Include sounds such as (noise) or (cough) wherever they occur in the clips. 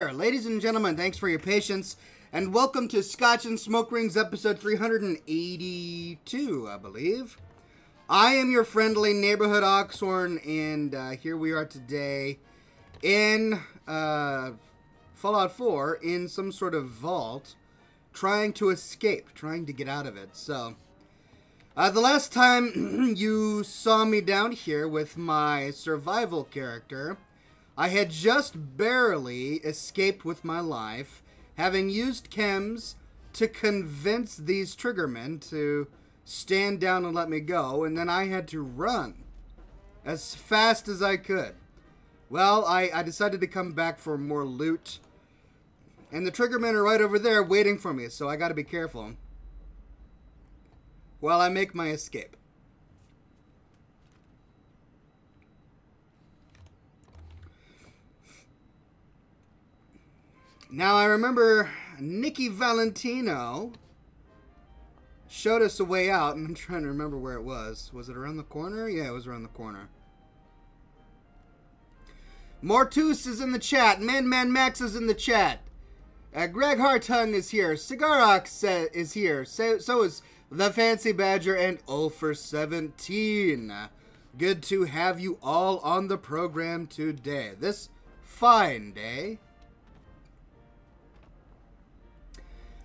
Ladies and gentlemen, thanks for your patience, and welcome to Scotch and Smoke Rings episode 382, I believe. I am your friendly neighborhood Oxhorn, and uh, here we are today in uh, Fallout 4 in some sort of vault, trying to escape, trying to get out of it. So, uh, the last time (clears throat) you saw me down here with my survival character, I had just barely escaped with my life, having used chems to convince these triggermen to stand down and let me go, and then I had to run as fast as I could. Well, I, I decided to come back for more loot, and the triggermen are right over there waiting for me, so I gotta be careful while I make my escape. Now I remember Nikki Valentine showed us a way out, and I'm trying to remember where it was. Was it around the corner? Yeah, it was around the corner. Mortus is in the chat. Madman Max is in the chat. Uh, Greg Hartung is here. Cigarox is here. So, so is the Fancy Badger and Ulfer 17. Good to have you all on the program today. This fine day.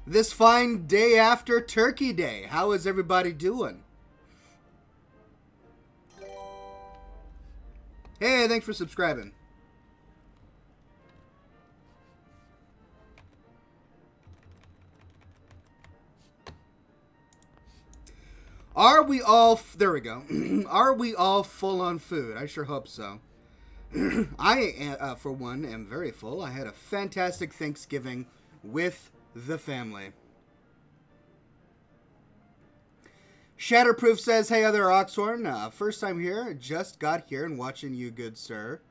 This fine day after Turkey Day. How is everybody doing? Hey, thanks for subscribing. Are we all, there we go. (clears throat) Are we all full on food? I sure hope so. (clears throat) I, uh, for one, am very full. I had a fantastic Thanksgiving with the family. Shatterproof says, Hey, other Oxhorn. Uh, first time here. Just got here and watching you, good sir.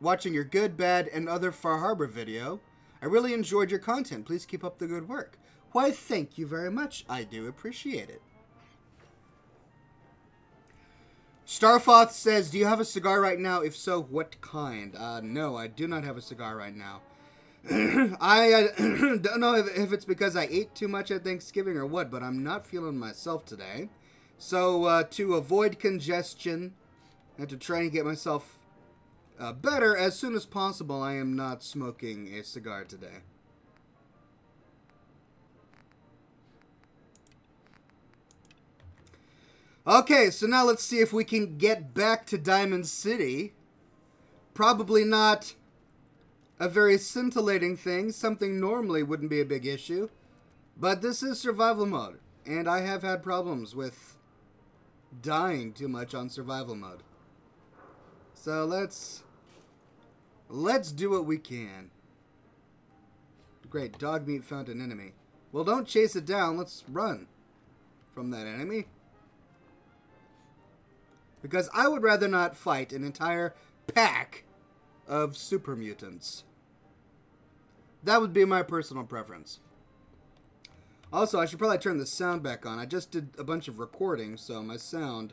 Watching your good, bad, and other Far Harbor video. I really enjoyed your content. Please keep up the good work. Why, thank you very much. I do appreciate it. Starfoth says, Do you have a cigar right now? If so, what kind? Uh, no, I do not have a cigar right now. (clears throat) I uh, (clears throat) don't know if, if, it's because I ate too much at Thanksgiving or what, but I'm not feeling myself today. So, uh, to avoid congestion and to try and get myself uh, better as soon as possible, I am not smoking a cigar today. Okay, so now let's see if we can get back to Diamond City. Probably not a very scintillating thing, something normally wouldn't be a big issue. But this is survival mode, and I have had problems with dying too much on survival mode. So let's let's do what we can. Great, dog meat found an enemy. Well, don't chase it down. Let's run from that enemy. Because I would rather not fight an entire pack of super mutants. That would be my personal preference. Also, I should probably turn the sound back on. I just did a bunch of recording, so my sound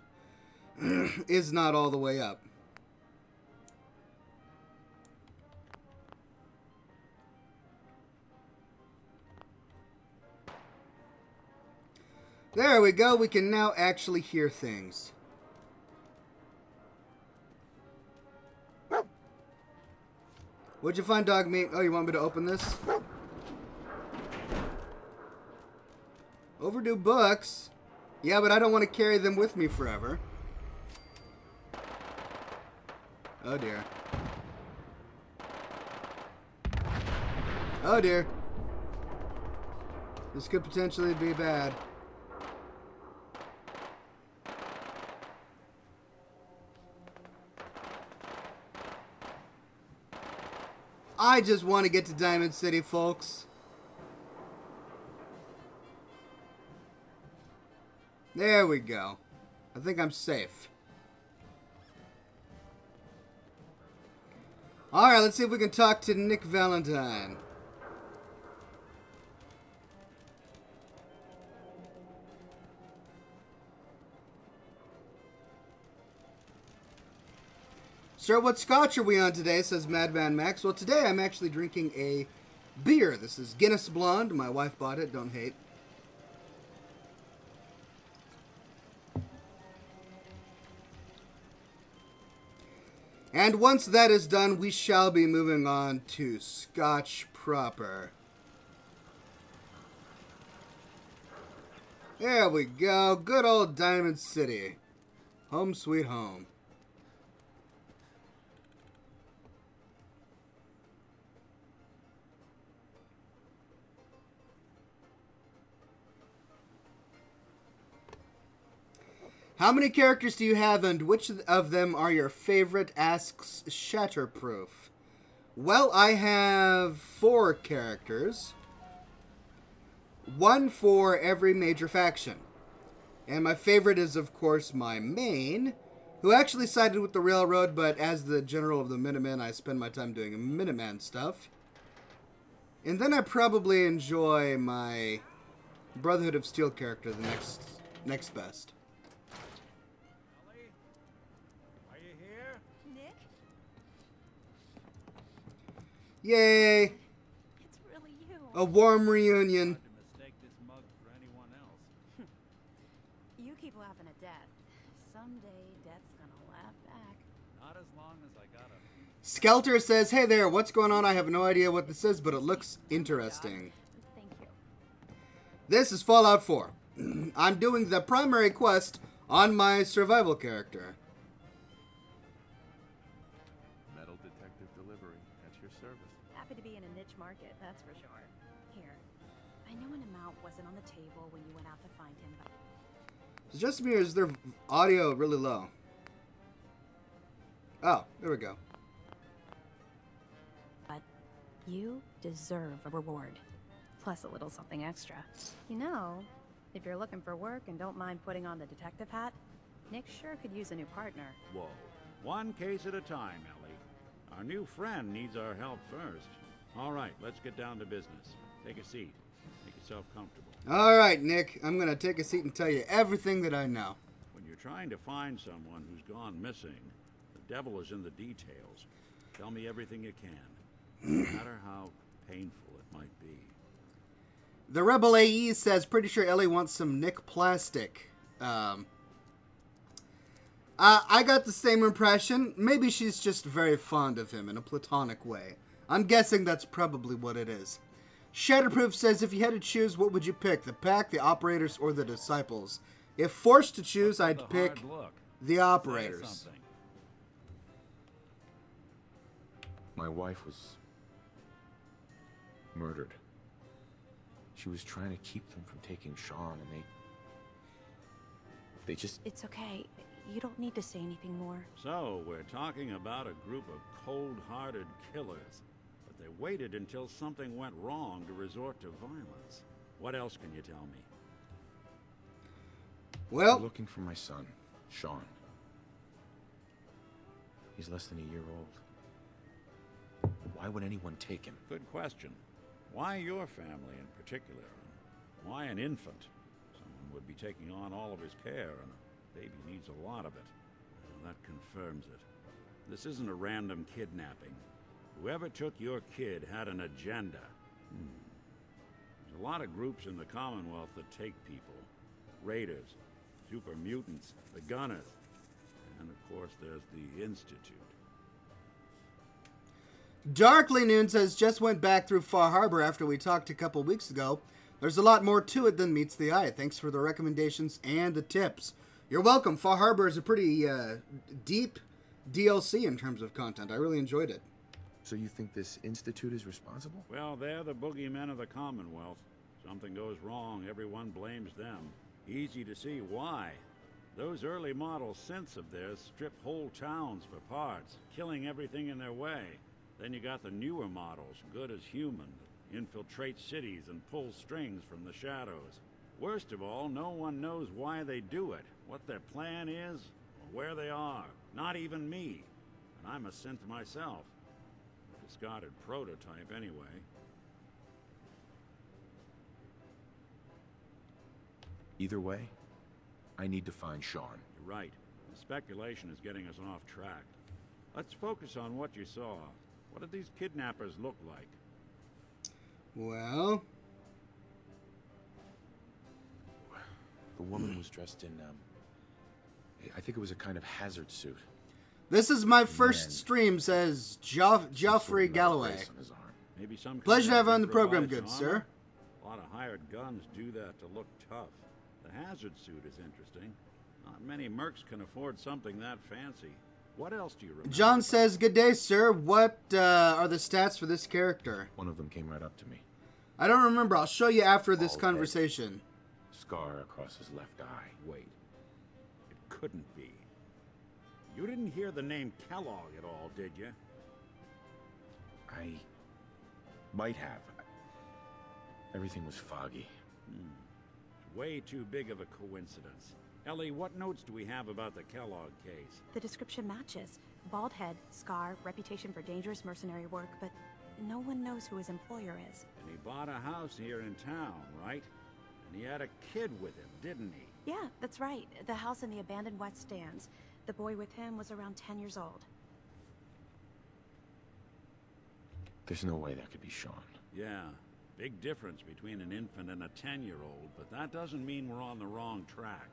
(clears throat) is not all the way up. There we go. We can now actually hear things. What'd you find, dog meat? Oh, you want me to open this? Overdue books? Yeah, but I don't want to carry them with me forever. Oh, dear. Oh, dear. This could potentially be bad. I just want to get to Diamond City, folks. There we go. I think I'm safe. Alright, let's see if we can talk to Nick Valentine. Sir, what scotch are we on today? says Madman Max. Well, today I'm actually drinking a beer. This is Guinness Blonde. My wife bought it. Don't hate. And once that is done, we shall be moving on to Scotch proper. There we go. Good old Diamond City. Home sweet home. How many characters do you have, and which of them are your favorite? asks Shatterproof. Well, I have four characters. One for every major faction. And my favorite is, of course, my main, who actually sided with the Railroad, but as the general of the Minutemen, I spend my time doing Minuteman stuff. And then I probably enjoy my Brotherhood of Steel character the next next best. Yay! It's really you. A warm reunion. (laughs) you keep laughing at death. Someday death's gonna laugh back. Not as long as I got a Skelter says, Hey there, what's going on? I have no idea what this is, but it looks interesting. Thank you. This is Fallout 4. (clears throat) I'm doing the primary quest on my survival character. Is it just me or is their audio really low? Oh, there we go. but you deserve a reward. Plus a little something extra. You know, if you're looking for work and don't mind putting on the detective hat, Nick sure could use a new partner. Whoa. One case at a time, Ellie. Our new friend needs our help first. All right, let's get down to business. Take a seat. Make yourself comfortable. All right, Nick, I'm going to take a seat and tell you everything that I know. When you're trying to find someone who's gone missing, the devil is in the details. Tell me everything you can, no (clears throat) matter how painful it might be. The Rebel AE says, pretty sure Ellie wants some Nick plastic. Um, uh, I got the same impression. Maybe she's just very fond of him in a platonic way. I'm guessing that's probably what it is. Shatterproof says, if you had to choose, what would you pick? The Pack, the Operators, or the Disciples? If forced to choose, I'd The pick the Operators. My wife was murdered. She was trying to keep them from taking Sean, and they. They just. It's okay. You don't need to say anything more. So, we're talking about a group of cold hearted killers. But they waited until something went wrong to resort to violence. What else can you tell me? They're Well, looking for my son, Sean. He's less than a year old. Why would anyone take him? Good question. Why your family in particular? And why an infant? Someone would be taking on all of his care, and a baby needs a lot of it. Well, that confirms it. This isn't a random kidnapping. Whoever took your kid had an agenda. Hmm. There's a lot of groups in the Commonwealth that take people. Raiders, super mutants, the Gunners, and of course there's the Institute. Darkly Noon says, just went back through Far Harbor after we talked a couple weeks ago. There's a lot more to it than meets the eye. Thanks for the recommendations and the tips. You're welcome. Far Harbor is a pretty uh, deep DLC in terms of content. I really enjoyed it. So you think this institute is responsible? Well, they're the boogeymen of the Commonwealth. Something goes wrong, everyone blames them. Easy to see why. Those early model synths of theirs strip whole towns for parts, killing everything in their way. Then you got the newer models, good as human, that infiltrate cities and pull strings from the shadows. Worst of all, no one knows why they do it, what their plan is, or where they are. Not even me. And I'm a synth myself. Discarded prototype, anyway. Either way, I need to find Sean. You're right. The speculation is getting us off track. Let's focus on what you saw. What did these kidnappers look like? Well, The woman was dressed in, um. I think it was a kind of hazard suit. This is my first stream, says jo- Some sort of Geoffrey metal Galloway. brace on his arm. Maybe some. Pleasure to have on the program, good sir. A lot of hired guns do that to look tough. The hazard suit is interesting. Not many mercs can afford something that fancy. What else do you remember? John says, Good day, sir. What uh, are the stats for this character? One of them came right up to me. I don't remember. I'll show you after this Bald head. conversation. Scar across his left eye. Wait. It couldn't be. You didn't hear the name Kellogg at all, did you? I might have. Everything was foggy. Hmm. Way too big of a coincidence. Ellie, what notes do we have about the Kellogg case? The description matches. Bald head, scar, reputation for dangerous mercenary work, but no one knows who his employer is. And he bought a house here in town, right? And he had a kid with him, didn't he? Yeah, that's right. The house in the abandoned West Stands. The boy with him was around 10 years old. There's no way that could be Sean. Yeah. Big difference between an infant and a 10 year old, but that doesn't mean we're on the wrong track.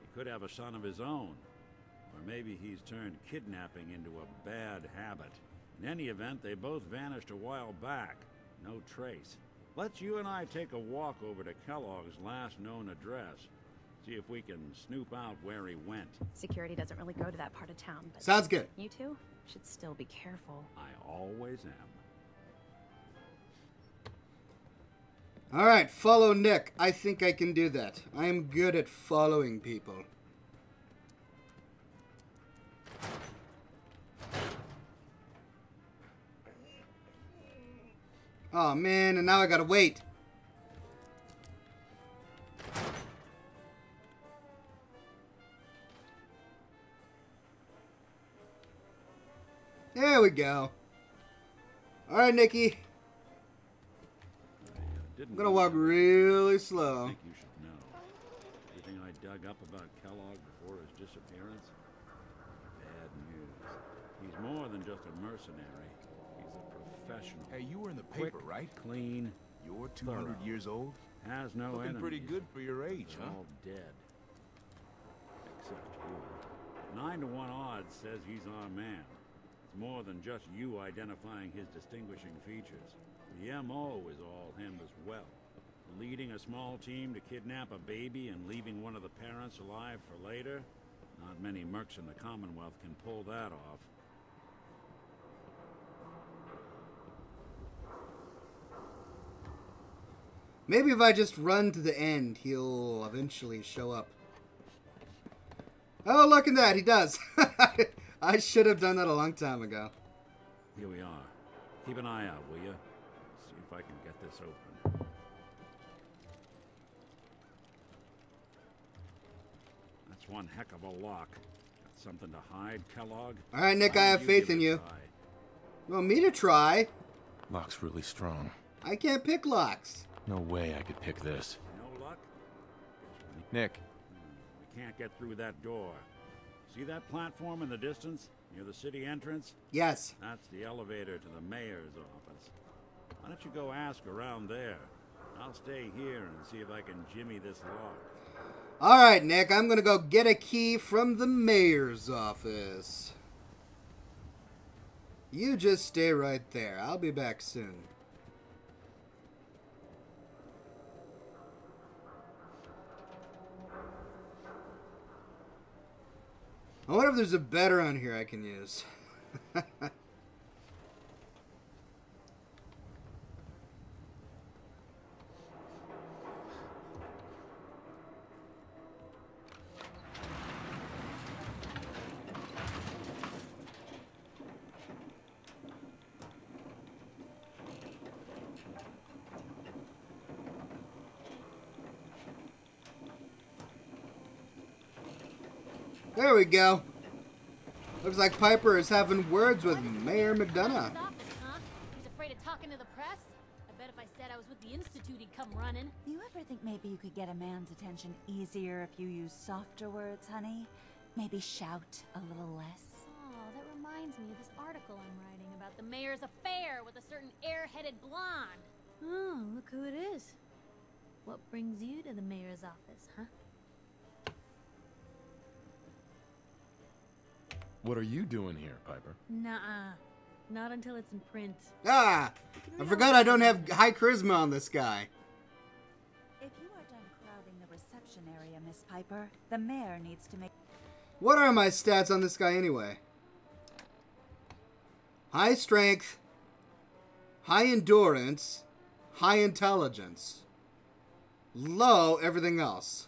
He could have a son of his own. Or maybe he's turned kidnapping into a bad habit. In any event, they both vanished a while back. No trace. Let's you and I take a walk over to Kellogg's last known address. See if we can snoop out where he went. Security doesn't really go to that part of town, but Sounds good. you two should still be careful. I always am. All right, follow Nick. I think I can do that. I am good at following people. Oh man, and now I gotta wait. There we go. All right, Nikki. I didn't I'm gonna walk that. really I slow. think you should know. Everything I dug up about Kellogg before his disappearance? Bad news. He's more than just a mercenary. He's a professional. Hey, you were in the Quick, paper, right? Clean, You're 200 thorough. years old. has no Looking enemies. pretty good for your age, They're huh? all dead. Except you. Nine to one odds says he's our man. More than just you identifying his distinguishing features. The MO is all him as well. Leading a small team to kidnap a baby and leaving one of the parents alive for later? Not many mercs in the Commonwealth can pull that off. Maybe if I just run to the end, he'll eventually show up. Oh, look at that. He does. (laughs) I should have done that a long time ago. Here we are. Keep an eye out, will you? See if I can get this open. That's one heck of a lock. Got something to hide, Kellogg? All right, Nick, Why I have faith in you. try? You want me to try? Lock's really strong. I can't pick locks. No way I could pick this. No luck? Nick, hmm, We can't get through that door. See that platform in the distance, near the city entrance? Yes. That's the elevator to the mayor's office. Why don't you go ask around there? I'll stay here and see if I can jimmy this lock. All right, Nick, I'm going to go get a key from the mayor's office. You just stay right there. I'll be back soon. I wonder if there's a better around here I can use. (laughs) There we go. Looks like Piper is having words with Mayor McDonough. His office, huh? He's afraid of talking to the press? I bet if I said I was with the Institute, he'd come running. You ever think maybe you could get a man's attention easier if you use softer words, honey? Maybe shout a little less. Oh, that reminds reminds me of this article I'm writing about the mayor's affair with a certain airheaded blonde. Oh, look who it is. What brings you to the mayor's office, huh? What are you doing here, Piper? Nuh-uh. Not until it's in print. Ah! I forgot I don't have high charisma on this guy. If you are done crowding the reception area, Miss Piper, the mayor needs to make. What are my stats on this guy anyway? High strength, high endurance, high intelligence, low everything else.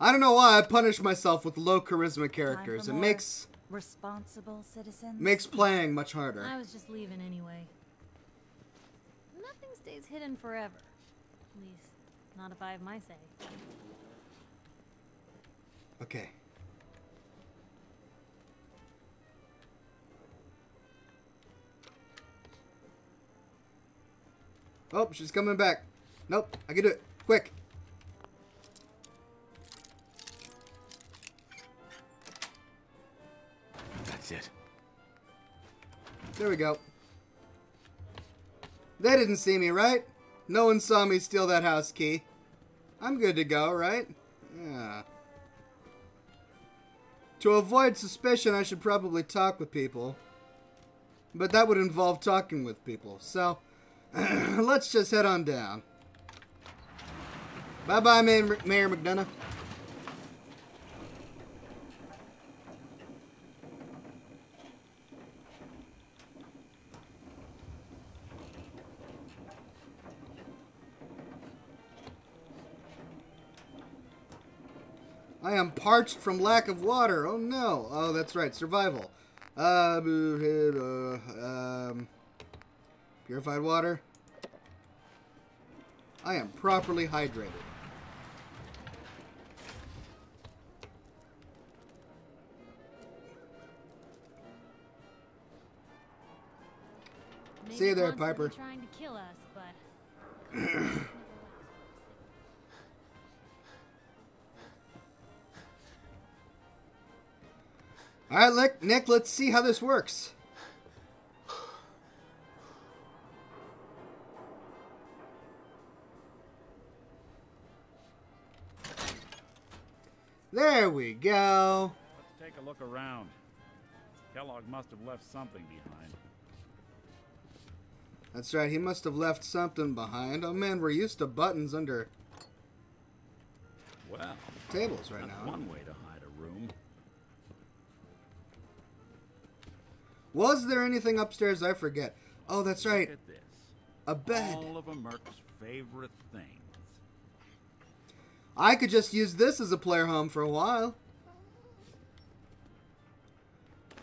I don't know why I punish myself with low charisma characters. It makes responsible citizens. makes playing much harder. I was just leaving anyway. Nothing stays hidden forever. At least, not if I have my say. Okay. Oh, she's coming back. Nope, I can do it. Quick. That's it. There we go. They didn't see me, right? No one saw me steal that house key. I'm good to go, right? Yeah. To avoid suspicion, I should probably talk with people. But that would involve talking with people. So, (clears throat) let's just head on down. Bye-bye, Mayor Mayor McDonough. I am parched from lack of water. Oh no. Oh, that's right. Survival. Uh, um, purified water. I am properly hydrated. Maybe See you there, Piper. (clears throat) All right, Nick, Nick, let's see how this works. There we go. Let's take a look around. Kellogg must have left something behind. That's right, he must have left something behind. Oh man, we're used to buttons under Well, tables right now. one way to Was there anything upstairs I forget? Oh, that's right, Look at this. a bed. All of a Merc's favorite things. I could just use this as a player home for a while.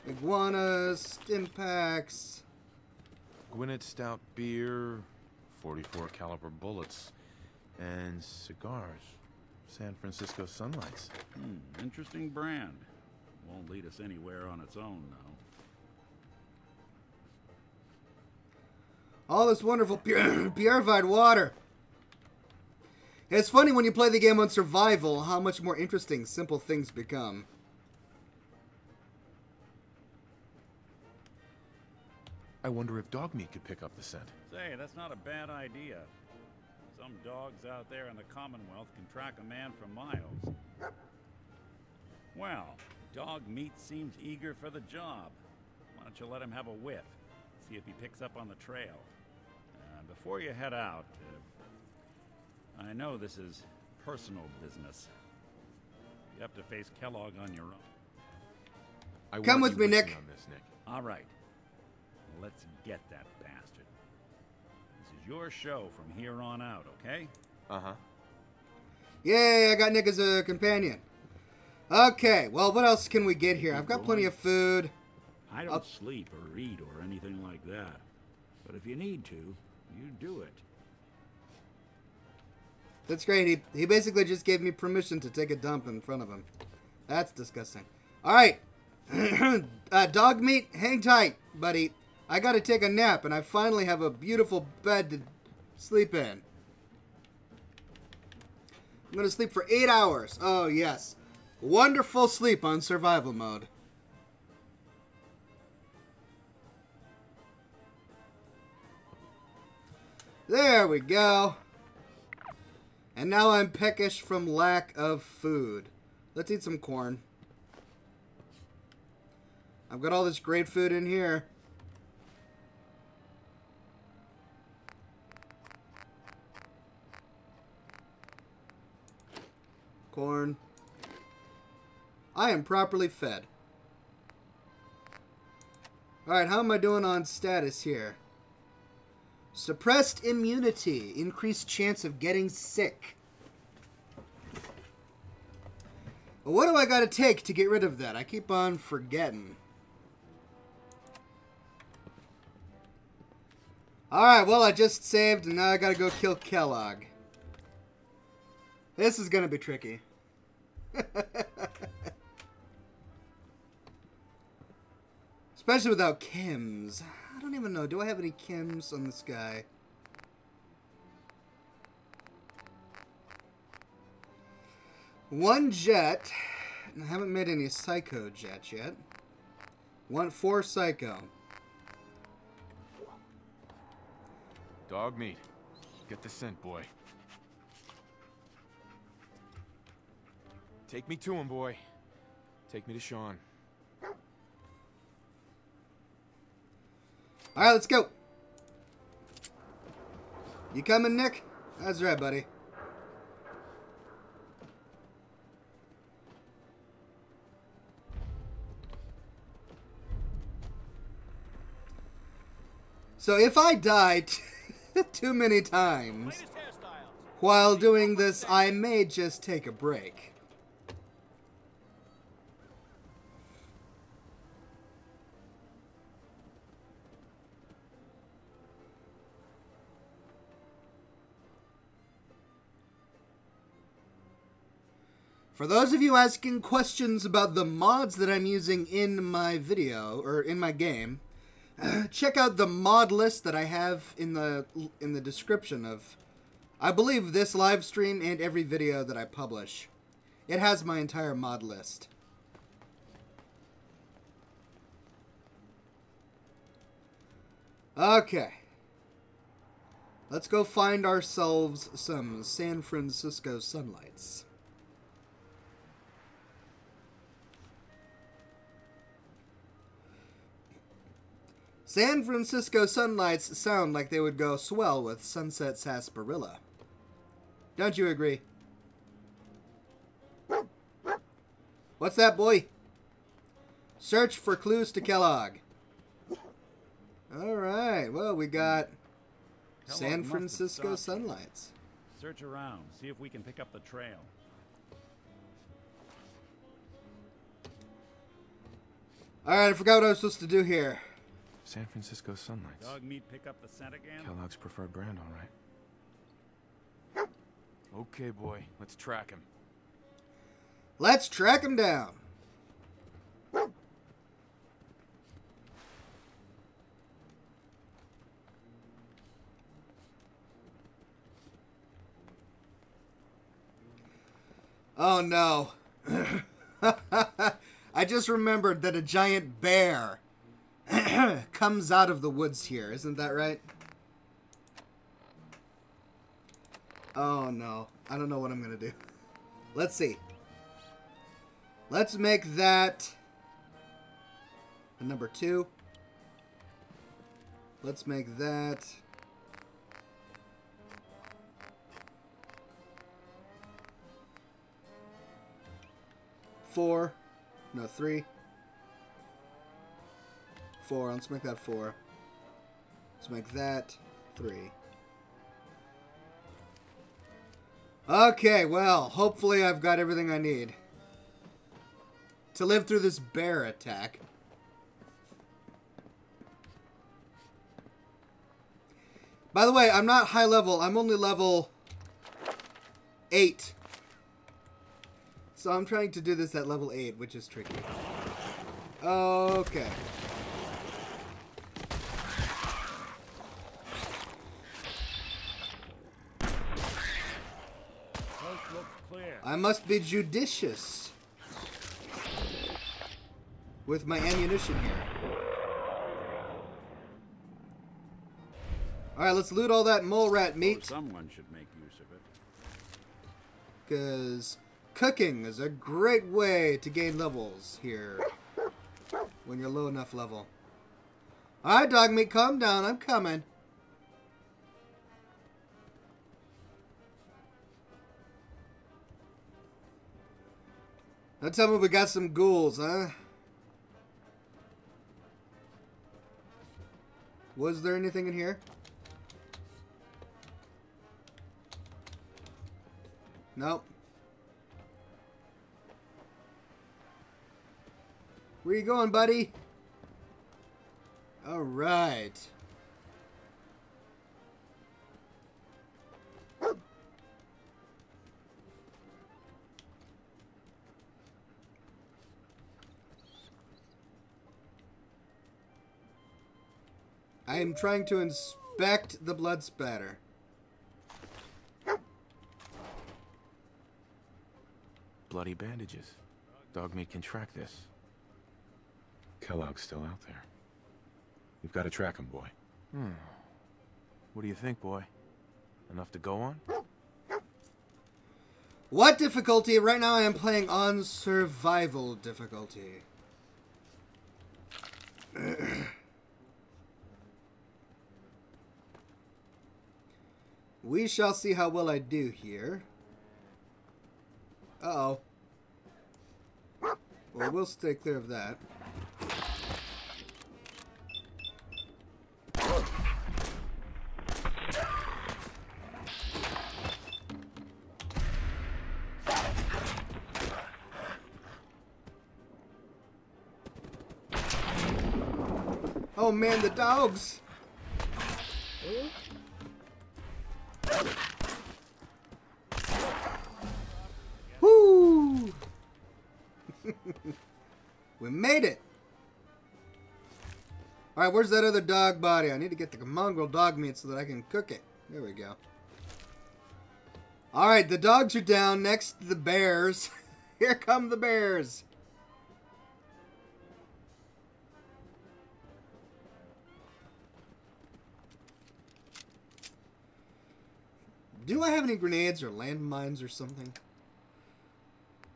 Iguanas, stim packs. Gwinnett Stout beer, 44 caliber bullets, and cigars. San Francisco Sunlights. Hmm, interesting brand. Won't lead us anywhere on its own, though. All this wonderful (clears throat) purified water. It's funny when you play the game on survival how much more interesting simple things become. I wonder if dog meat could pick up the scent. Say, that's not a bad idea. Some dogs out there in the Commonwealth can track a man for miles. Well, dog meat seems eager for the job. Why don't you let him have a whiff? See if he picks up on the trail. Before you head out, uh, I know this is personal business. You have to face Kellogg on your own. I Come want with you me, with Nick. on this, Nick. All right. Let's get that bastard. This is your show from here on out, okay? Uh-huh. Yay, I got Nick as a companion. Okay, well, what else can we get here? I've got plenty of food. I don't Up. sleep or eat or anything like that. But if you need to, you do it. That's great. He, he basically just gave me permission to take a dump in front of him. That's disgusting. All right. (clears throat) uh, dog meat, hang tight, buddy. I got to take a nap, and I finally have a beautiful bed to sleep in. I'm going to sleep for eight hours. Oh, yes. Wonderful sleep on survival mode. There we go. And now I'm peckish from lack of food. Let's eat some corn. I've got all this great food in here. Corn. I am properly fed. Alright, how am I doing on status here? Suppressed immunity. Increased chance of getting sick. What do I gotta take to get rid of that? I keep on forgetting. Alright, well, I just saved, and now I gotta go kill Kellogg. This is gonna be tricky. (laughs) Especially without chems. I don't even know. Do I have any chems on this guy? One jet. I haven't made any psycho jets yet. One four psycho. Dog meat. Get the scent, boy. Take me to him, boy. Take me to Sean. All right, let's go. You coming, Nick? That's right, buddy. So if I die (laughs) too many times while doing this, I may just take a break. For those of you asking questions about the mods that I'm using in my video or in my game, (clears throat) check out the mod list that I have in the in the description of I believe this live stream and every video that I publish. It has my entire mod list. Okay. Let's go find ourselves some San Francisco sunlights. San Francisco sunlights sound like they would go swell with Sunset Sarsaparilla. Don't you agree? What's that, boy? Search for clues to Kellogg. All right. Well, we got Kellogg San Francisco sunlights. Search around, see if we can pick up the trail. All right. I forgot what I was supposed to do here. San Francisco Sunlights. Dog meat pick up the scent again? Kellogg's preferred brand, all right. Okay, boy. Let's track him. Let's track him down. Oh no. (laughs) I just remembered that a giant bear (clears throat) comes out of the woods here. Isn't that right? Oh no. I don't know what I'm to do. (laughs) Let's see. Let's make that a number two. Let's make that four. No, three. Four. Let's make that four. Let's make that three. Okay, well, hopefully I've got everything I need to live through this bear attack. By the way, I'm not high level. I'm only level 8. So I'm trying to do this at level 8, which is tricky. Okay. Coast looks clear. I must be judicious. with my ammunition here. Alright, let's loot all that mole rat meat. someone should make use of it. Because cooking is a great way to gain levels here when you're low enough level. Alright, dog meat, calm down. I'm coming. Now tell me we got some ghouls, huh? Was there anything in here? Nope. Where you going, buddy? All I am trying to inspect the blood spatter. Bloody bandages. Dogmeat can track this. Kellogg's still out there. We've got to track him, boy. Hmm. What do you think, boy? Enough to go on? What difficulty? Right now I am playing on survival difficulty. (clears throat) we shall see how well I do here. Uh-oh. Well, we'll stay clear of that. Oh man, the dogs! Woo! (laughs) we made it! Alright, where's that other dog body? I need to get the mongrel dog meat so that I can cook it. There we go. Alright, the dogs are down next to the bears. (laughs) Here come the bears! Do I have any grenades or landmines or something?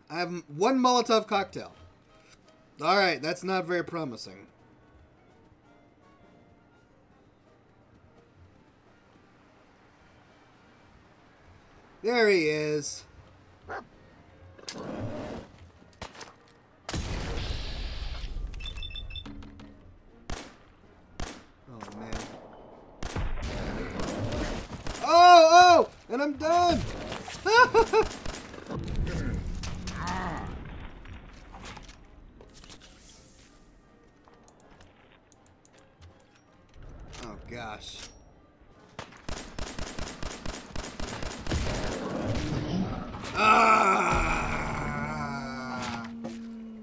I have one Molotov cocktail. Alright, that's not very promising. There he is. And I'm done! (laughs) oh, gosh. Ah!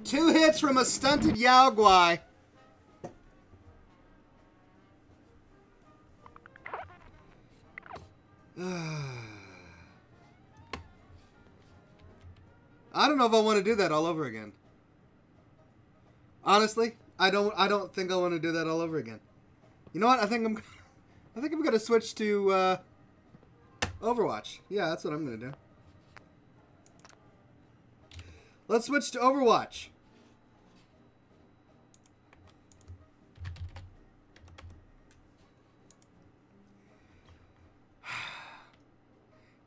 Two hits from a stunted Yao to do that all over again. Honestly, I don't. I don't think I want to do that all over again. You know what? I think I'm. (laughs) I think I'm gonna switch to uh, Overwatch. Yeah, that's what I'm gonna do. Let's switch to Overwatch. (sighs)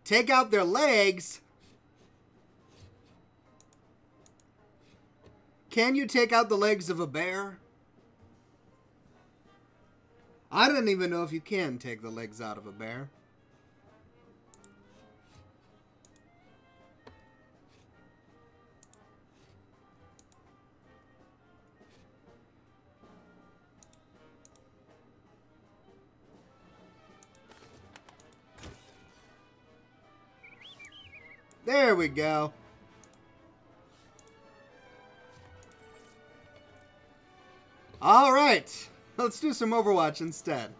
Take out their legs. Can you take out the legs of a bear? I don't even know if you can take the legs out of a bear. There we go. All right. Let's do some Overwatch instead.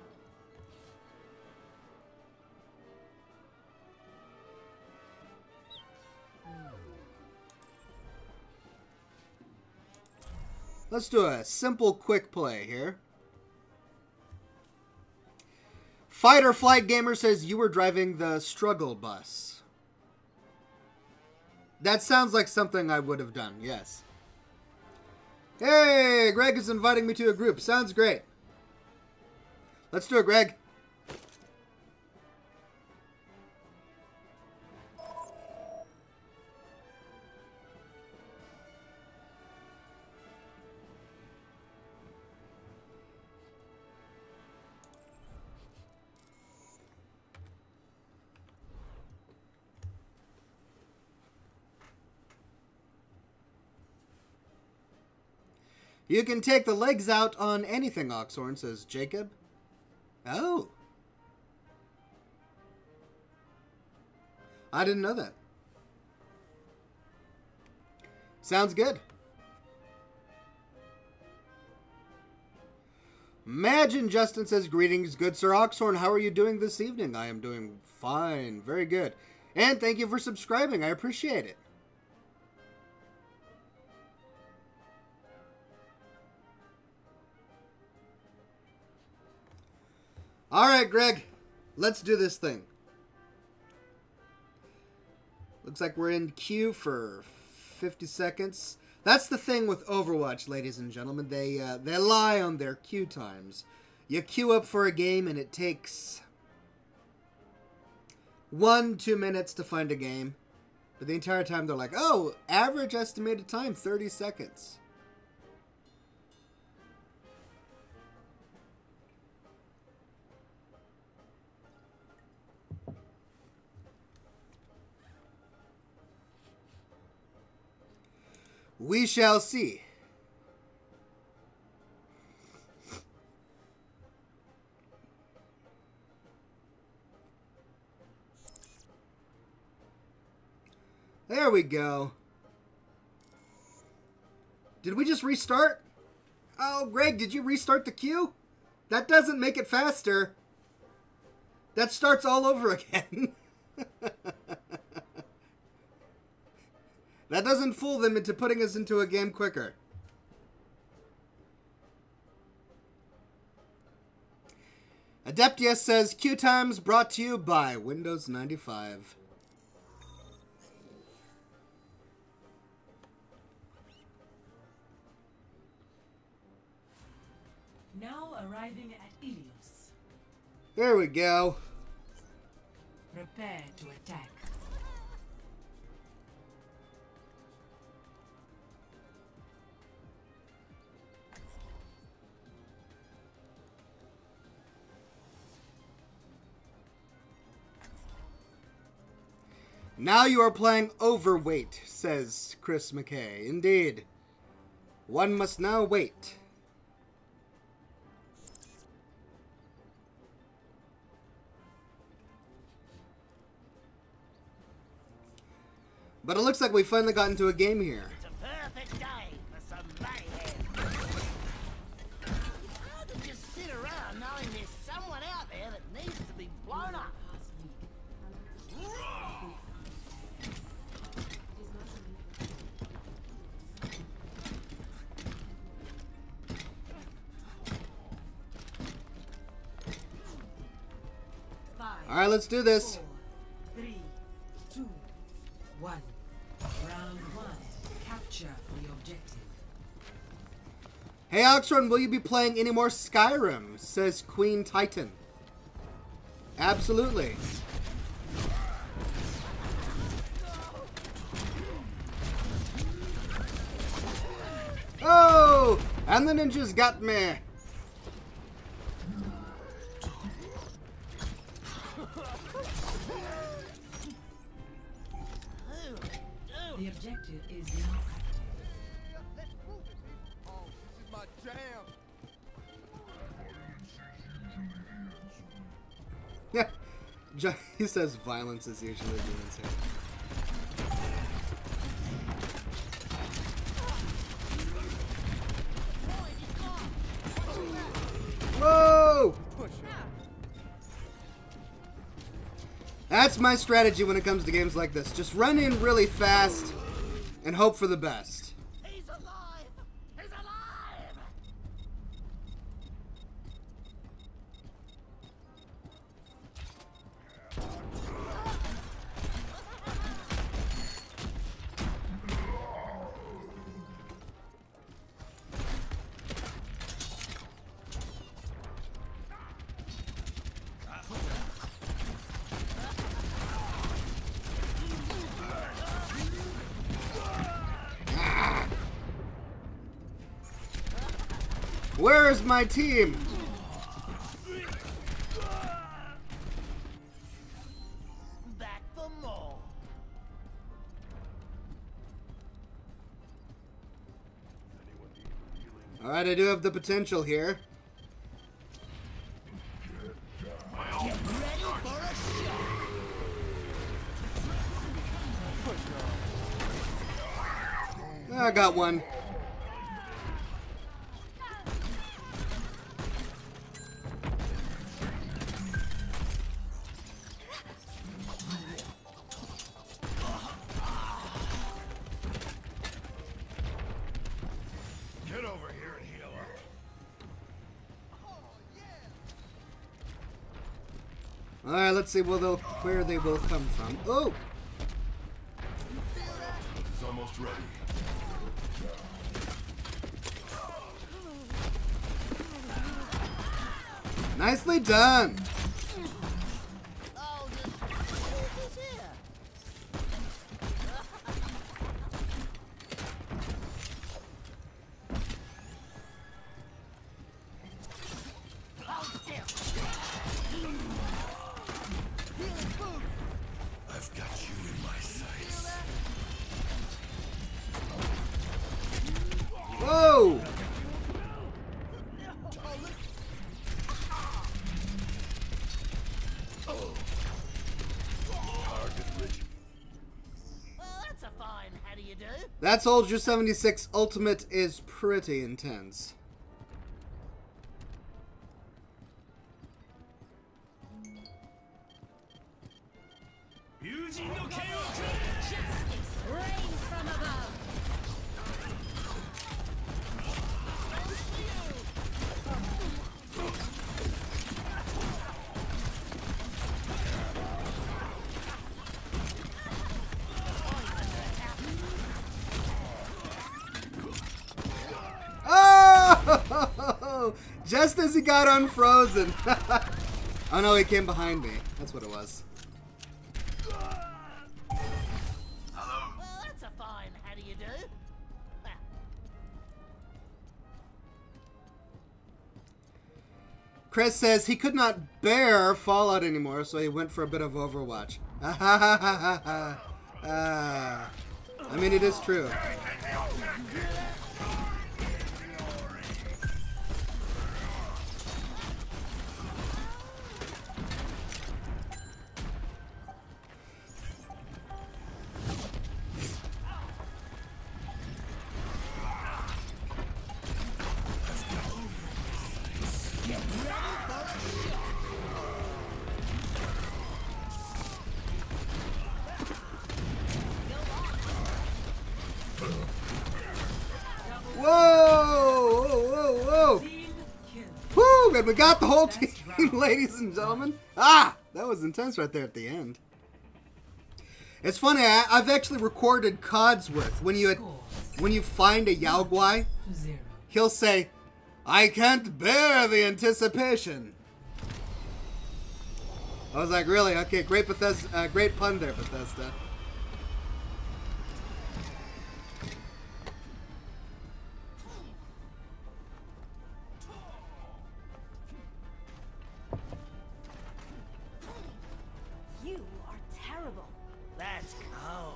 Let's do a simple quick play here. Fight or Flight Gamer says you were driving the struggle bus. That sounds like something I would have done, yes. Hey, Greg is inviting me to a group. Sounds great. Let's do it, Greg. You can take the legs out on anything, Oxhorn, says Jacob. Oh. I didn't know that. Sounds good. Imagine Justin says, Greetings, good Sir Oxhorn. How are you doing this evening? I am doing fine. Very good. And thank you for subscribing. I appreciate it. All right, Greg, let's do this thing. Looks like we're in queue for 50 seconds. That's the thing with Overwatch, ladies and gentlemen. They uh, they lie on their queue times. You queue up for a game and it takes one, two minutes to find a game. But the entire time they're like, oh, average estimated time, 30 seconds. We shall see. There we go. Did we just restart? Oh, Greg, did you restart the queue? That doesn't make it faster. That starts all over (laughs) again. That doesn't fool them into putting us into a game quicker. Adeptius says Q Times brought to you by Windows 95. Now arriving at Ilios. There we go. Prepare to Now you are playing overweight, says Chris McKay. Indeed. One must now wait. But it looks like we finally got into a game here. Five, Alright, let's do this. Capture the objective. Hey Oxhorn, will you be playing any more Skyrim? Says Queen Titan. Absolutely. Oh! And the ninjas got me. Says violence is usually demons here. Whoa! That's my strategy when it comes to games like this. Just run in really fast and hope for the best. My team? Back for more. All right, I do have the potential here. Get ready for a shot. I got one. All right, let's see where they'll where they will come from. Oh, It's almost ready. nicely done. Soldier 76 Ultimate is pretty intense. Got unfrozen. (laughs) oh no, he came behind me. That's what it was. Well, that's a fine how do you do? Chris says he could not bear Fallout anymore, so he went for a bit of Overwatch. (laughs) Ah, I mean, it is true. Whoa! Whoa! Whoa! Whoa! Woo! And we got the whole team, (laughs) ladies and gentlemen. Ah! That was intense right there at the end. It's funny, I, I've actually recorded Codsworth. When you when you find a Yao Guai, he'll say, I can't bear the anticipation. I was like, really? Okay, great Bethesda, uh, great pun there, Bethesda.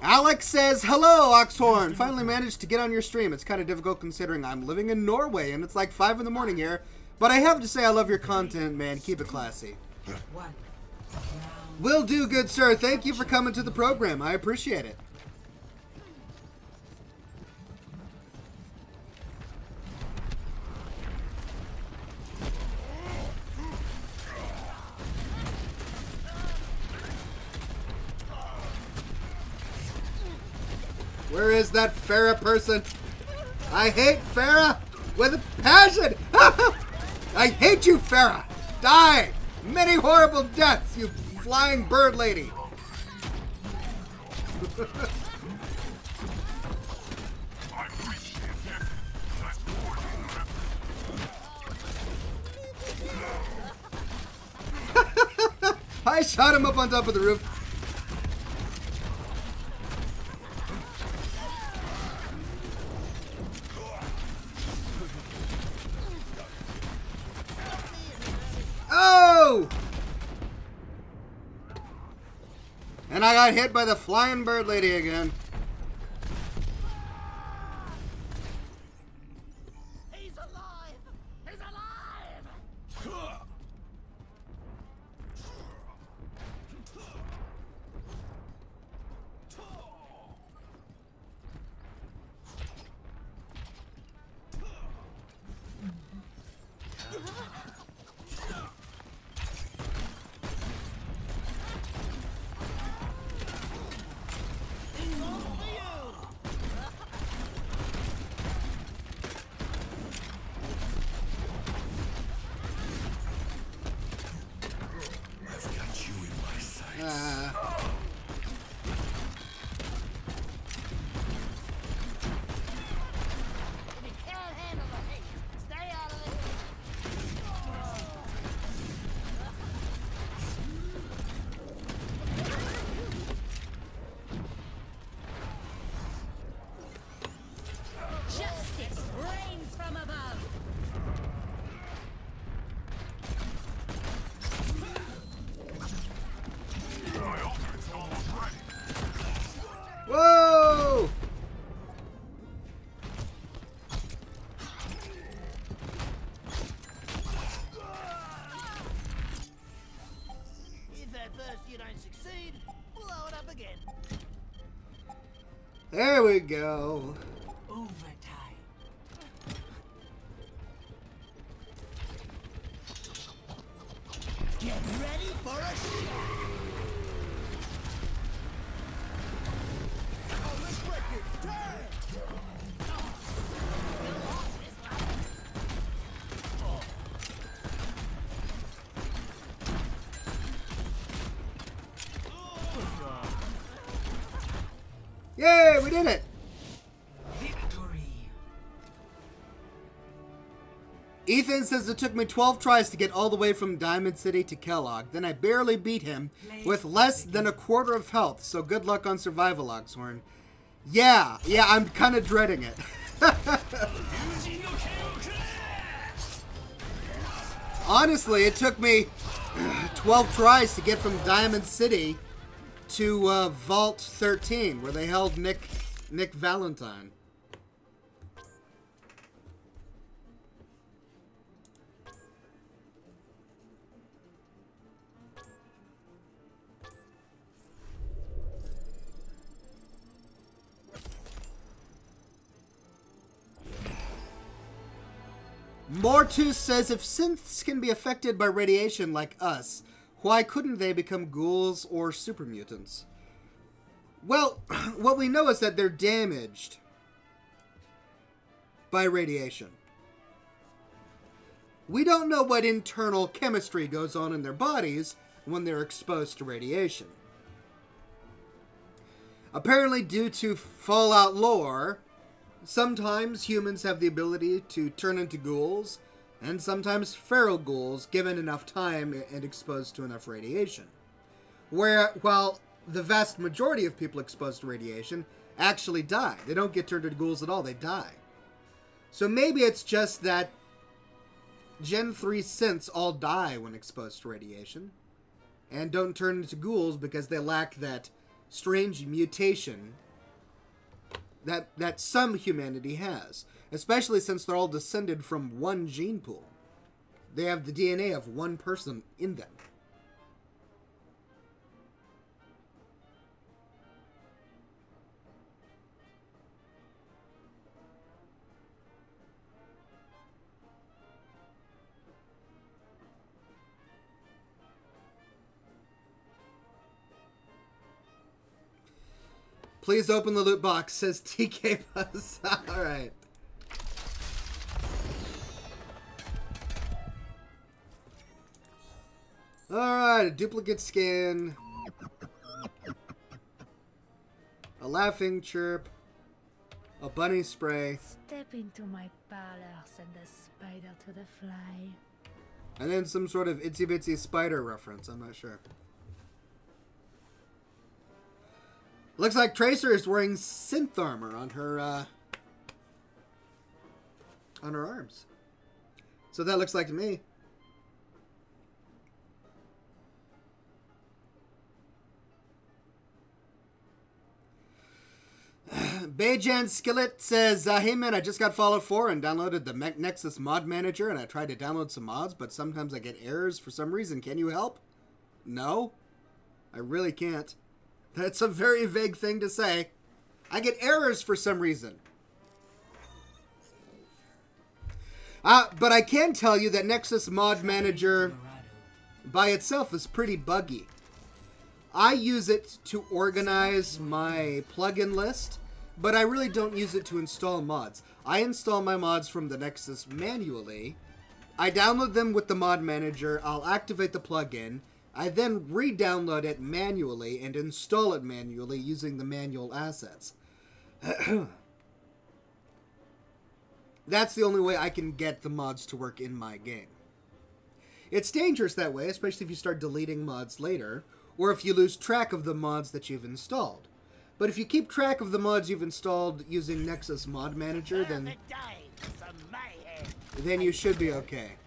Alex says, Hello, Oxhorn. Finally managed to get on your stream. It's kind of difficult considering I'm living in Norway and it's like 5 in the morning here. But I have to say, I love your content, man. Keep it classy. Will do, good sir. Thank you for coming to the program. I appreciate it. Where is that Pharah person? I hate Pharah with a passion. (laughs) I hate you, Pharah. Die. Many horrible deaths, you flying bird lady. (laughs) I shot him up on top of the roof. Oh! And I got hit by the flying bird lady again. Go. Overtime. Get ready for a shot! Oh, let's break it! Yay, we did it! Says it took me 12 tries to get all the way from Diamond City to Kellogg. Then I barely beat him with less than a quarter of health, so good luck on survival, Oxhorn. Yeah, yeah, I'm kind of dreading it. (laughs) Honestly, it took me 12 tries to get from Diamond City to uh, Vault 13, where they held Nick Nick Valentine. Mortus says if synths can be affected by radiation like us, why couldn't they become ghouls or super mutants? Well, (clears throat) what we know is that they're damaged by radiation. We don't know what internal chemistry goes on in their bodies when they're exposed to radiation. Apparently, due to Fallout lore, sometimes humans have the ability to turn into ghouls, and sometimes feral ghouls given enough time and exposed to enough radiation. Where, while the vast majority of people exposed to radiation actually die, they don't get turned into ghouls at all, they die. So maybe it's just that Gen 3 synths all die when exposed to radiation, and don't turn into ghouls because they lack that strange mutation that that some humanity has, especially since they're all descended from one gene pool. They have the DNA of one person in them. Please open the loot box, says TK Buzz. (laughs) Alright. Alright, a duplicate skin. A laughing chirp. A bunny spray. Step into my parlor, send the spider to the fly. And then some sort of itsy bitsy spider reference. I'm not sure. Looks like Tracer is wearing synth armor on her uh, on her arms. So that looks like to me. (sighs) Bajan Skillet says, uh, Hey man, I just got Fallout 4 and downloaded the Nexus mod manager and I tried to download some mods, but sometimes I get errors for some reason. Can you help? No? I really can't. That's a very vague thing to say. I get errors for some reason. Uh, but I can tell you that Nexus Mod Manager by itself is pretty buggy. I use it to organize my plugin list, but I really don't use it to install mods. I install my mods from the Nexus manually. I download them with the mod manager, I'll activate the plugin, I then re-download it manually and install it manually using the manual assets. (clears throat) That's the only way I can get the mods to work in my game. It's dangerous that way, especially if you start deleting mods later, or if you lose track of the mods that you've installed. But if you keep track of the mods you've installed using Nexus Mod Manager, then Perfect day for some mayhem. then you should be okay.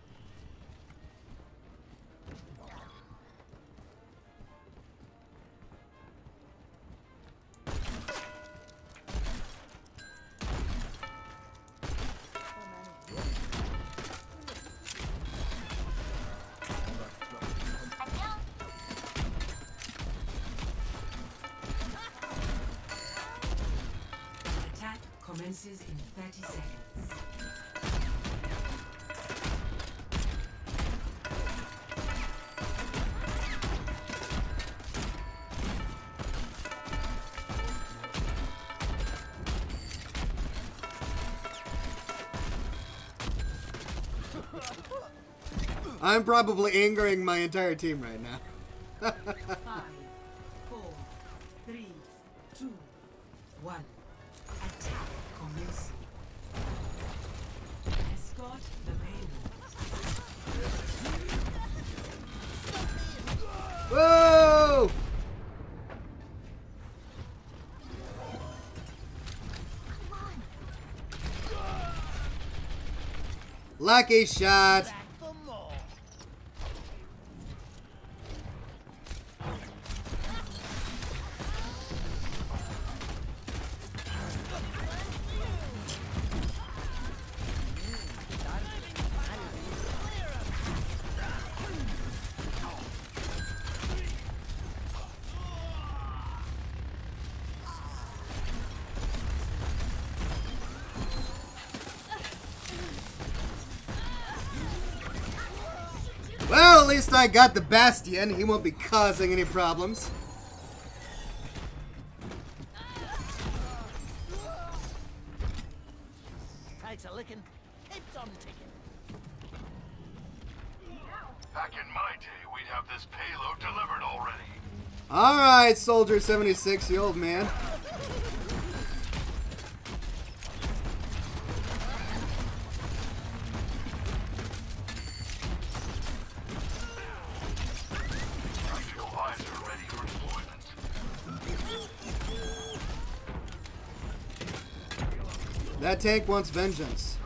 I'm probably angering my entire team right now. Five, four, three, two, one. Attack commencing. Escort the payload. Whoa! Lucky shot. I got the Bastion. He won't be causing any problems. Takes a licking, keeps on ticking. Back in my day, we'd have this payload delivered already. All right, Soldier 76, the old man. That tank wants vengeance.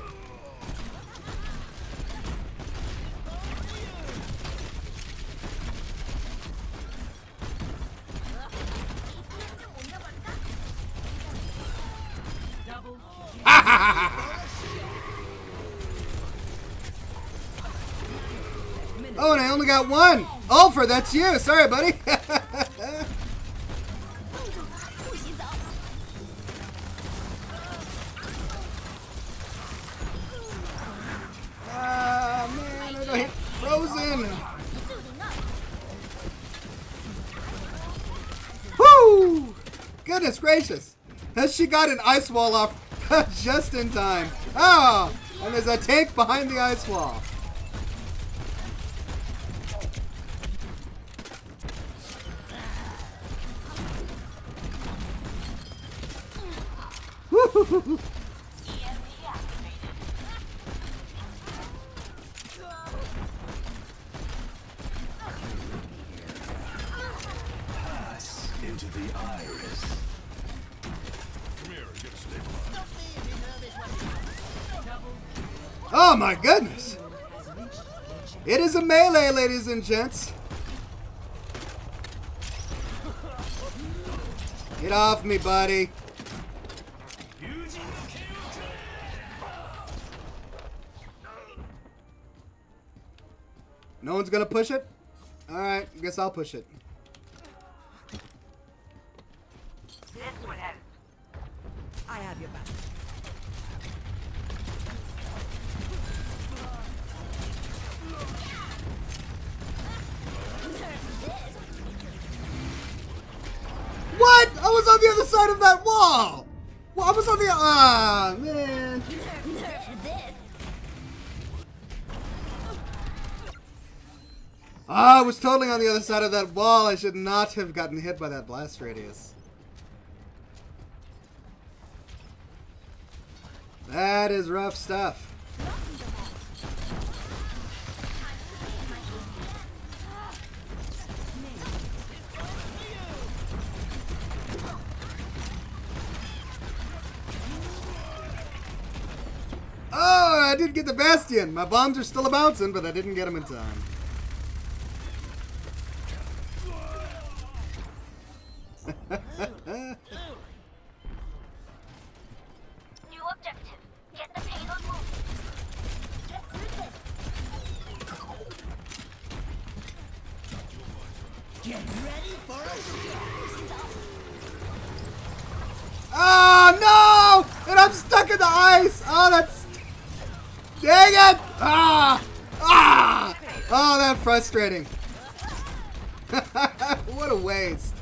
(laughs) Oh, and I only got one. Ulfer, that's you. Sorry, buddy. Gracious. Has she got an ice wall off (laughs) just in time? Ah! And there's a tank behind the ice wall. Woo! (laughs) melee, ladies and gents. Get off me, buddy. No one's gonna push it? Alright, guess I'll push it. Side of that wall. I should not have gotten hit by that blast radius. That is rough stuff. Oh, I did get the Bastion. My bombs are still a bouncing, but I didn't get them in time. Frustrating. (laughs) what a waste.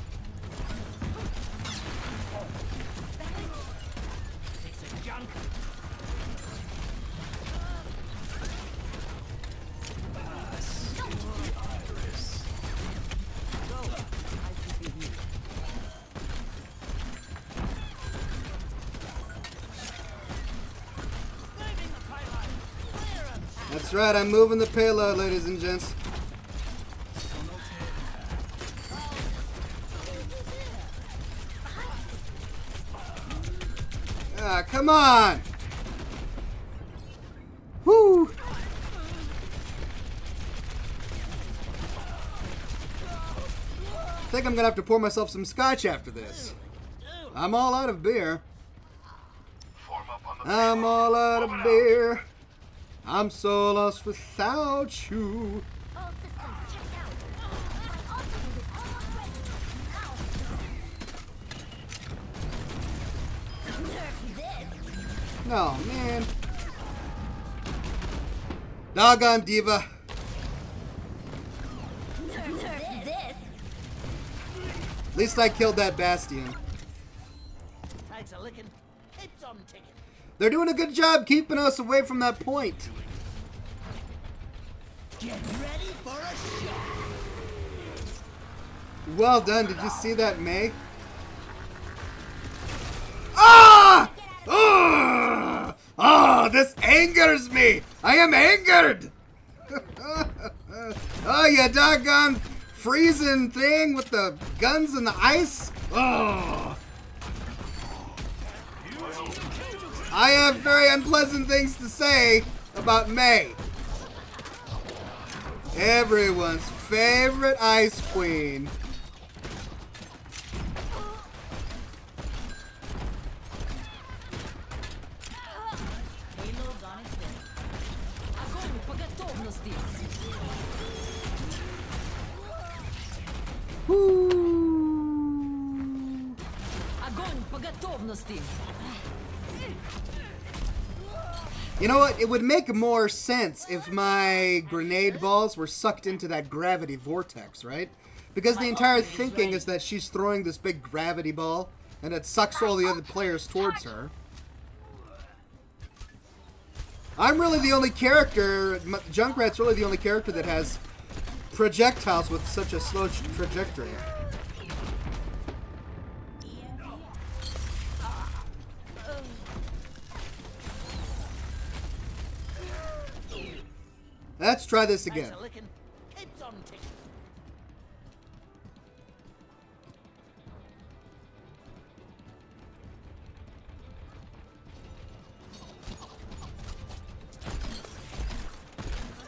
That's right, I'm moving the payload, ladies and gents. I'm gonna have to pour myself some scotch after this. I'm all out of beer. I'm all out of beer. I'm so lost without you. No, man. Doggone diva. Least I killed that Bastion. Thanks a licking. It's on ticket. They're doing a good job keeping us away from that point. Get ready for a shot. Well done. Did you see that, Mei? Ah! Ah! Ah! This angers me. I am angered. (laughs) oh, you doggone freezing thing with the guns and the ice. I have very unpleasant things to say about Mei. Everyone's favorite ice queen. Would make more sense if my grenade balls were sucked into that gravity vortex, right? Because the entire thinking is that she's throwing this big gravity ball and it sucks all the other players towards her. I'm really the only character, Junkrat's really the only character that has projectiles with such a slow tra- trajectory. Let's try this again. Thanks a licking. It's.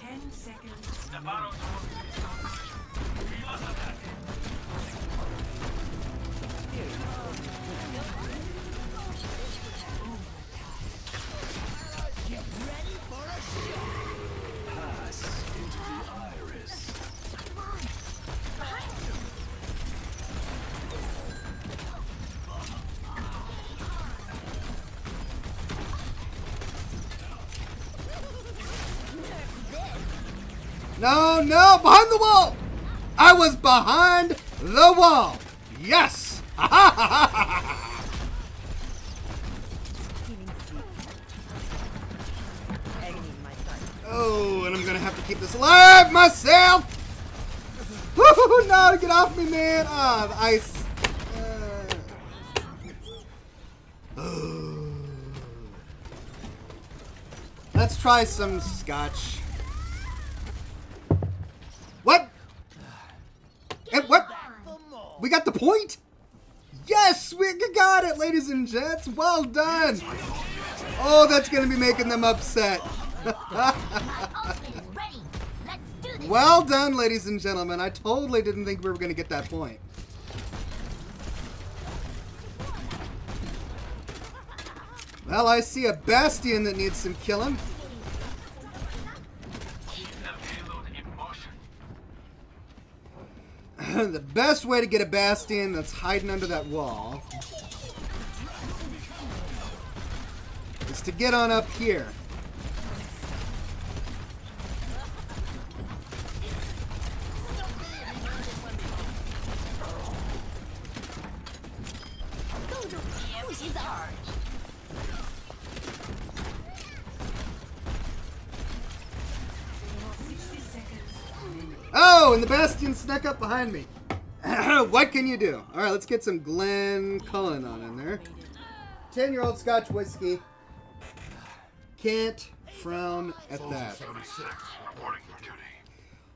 Ten seconds. No, no, behind the wall! I was behind the wall! Yes! (laughs) oh, and I'm gonna have to keep this alive myself! (laughs) Woo, no, get off me, man! Ah, the ice. (sighs) Let's try some scotch. What? And what? We got the point? Yes, we got it, ladies and gents. Well done. Oh, that's going to be making them upset. (laughs) well done, ladies and gentlemen. I totally didn't think we were going to get that point. Well, I see a Bastion that needs some killing. (laughs) the best way to get a Bastion that's hiding under that wall is to get on up here. Oh, and the Bastion snuck up behind me. (clears throat) what can you do? All right, let's get some Glen Cullen on in there. 10-year-old Scotch whiskey. Can't frown at that.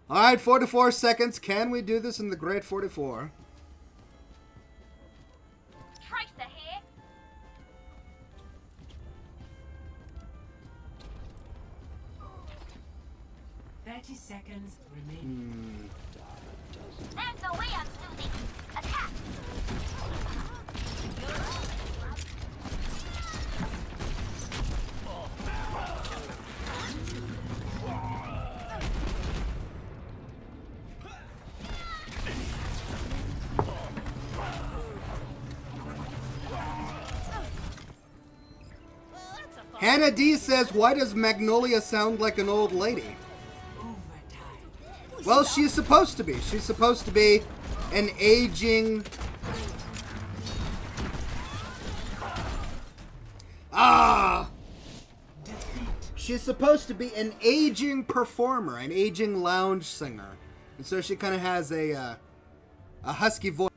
All right, 44 seconds. Can we do this in the Great 44? 30 seconds remaining. Attack! Hannah D says, why does Magnolia sound like an old lady? Well, she's supposed to be. She's supposed to be an aging... Ah! She's supposed to be an aging performer, an aging lounge singer. And so she kind of has a, uh, a husky voice.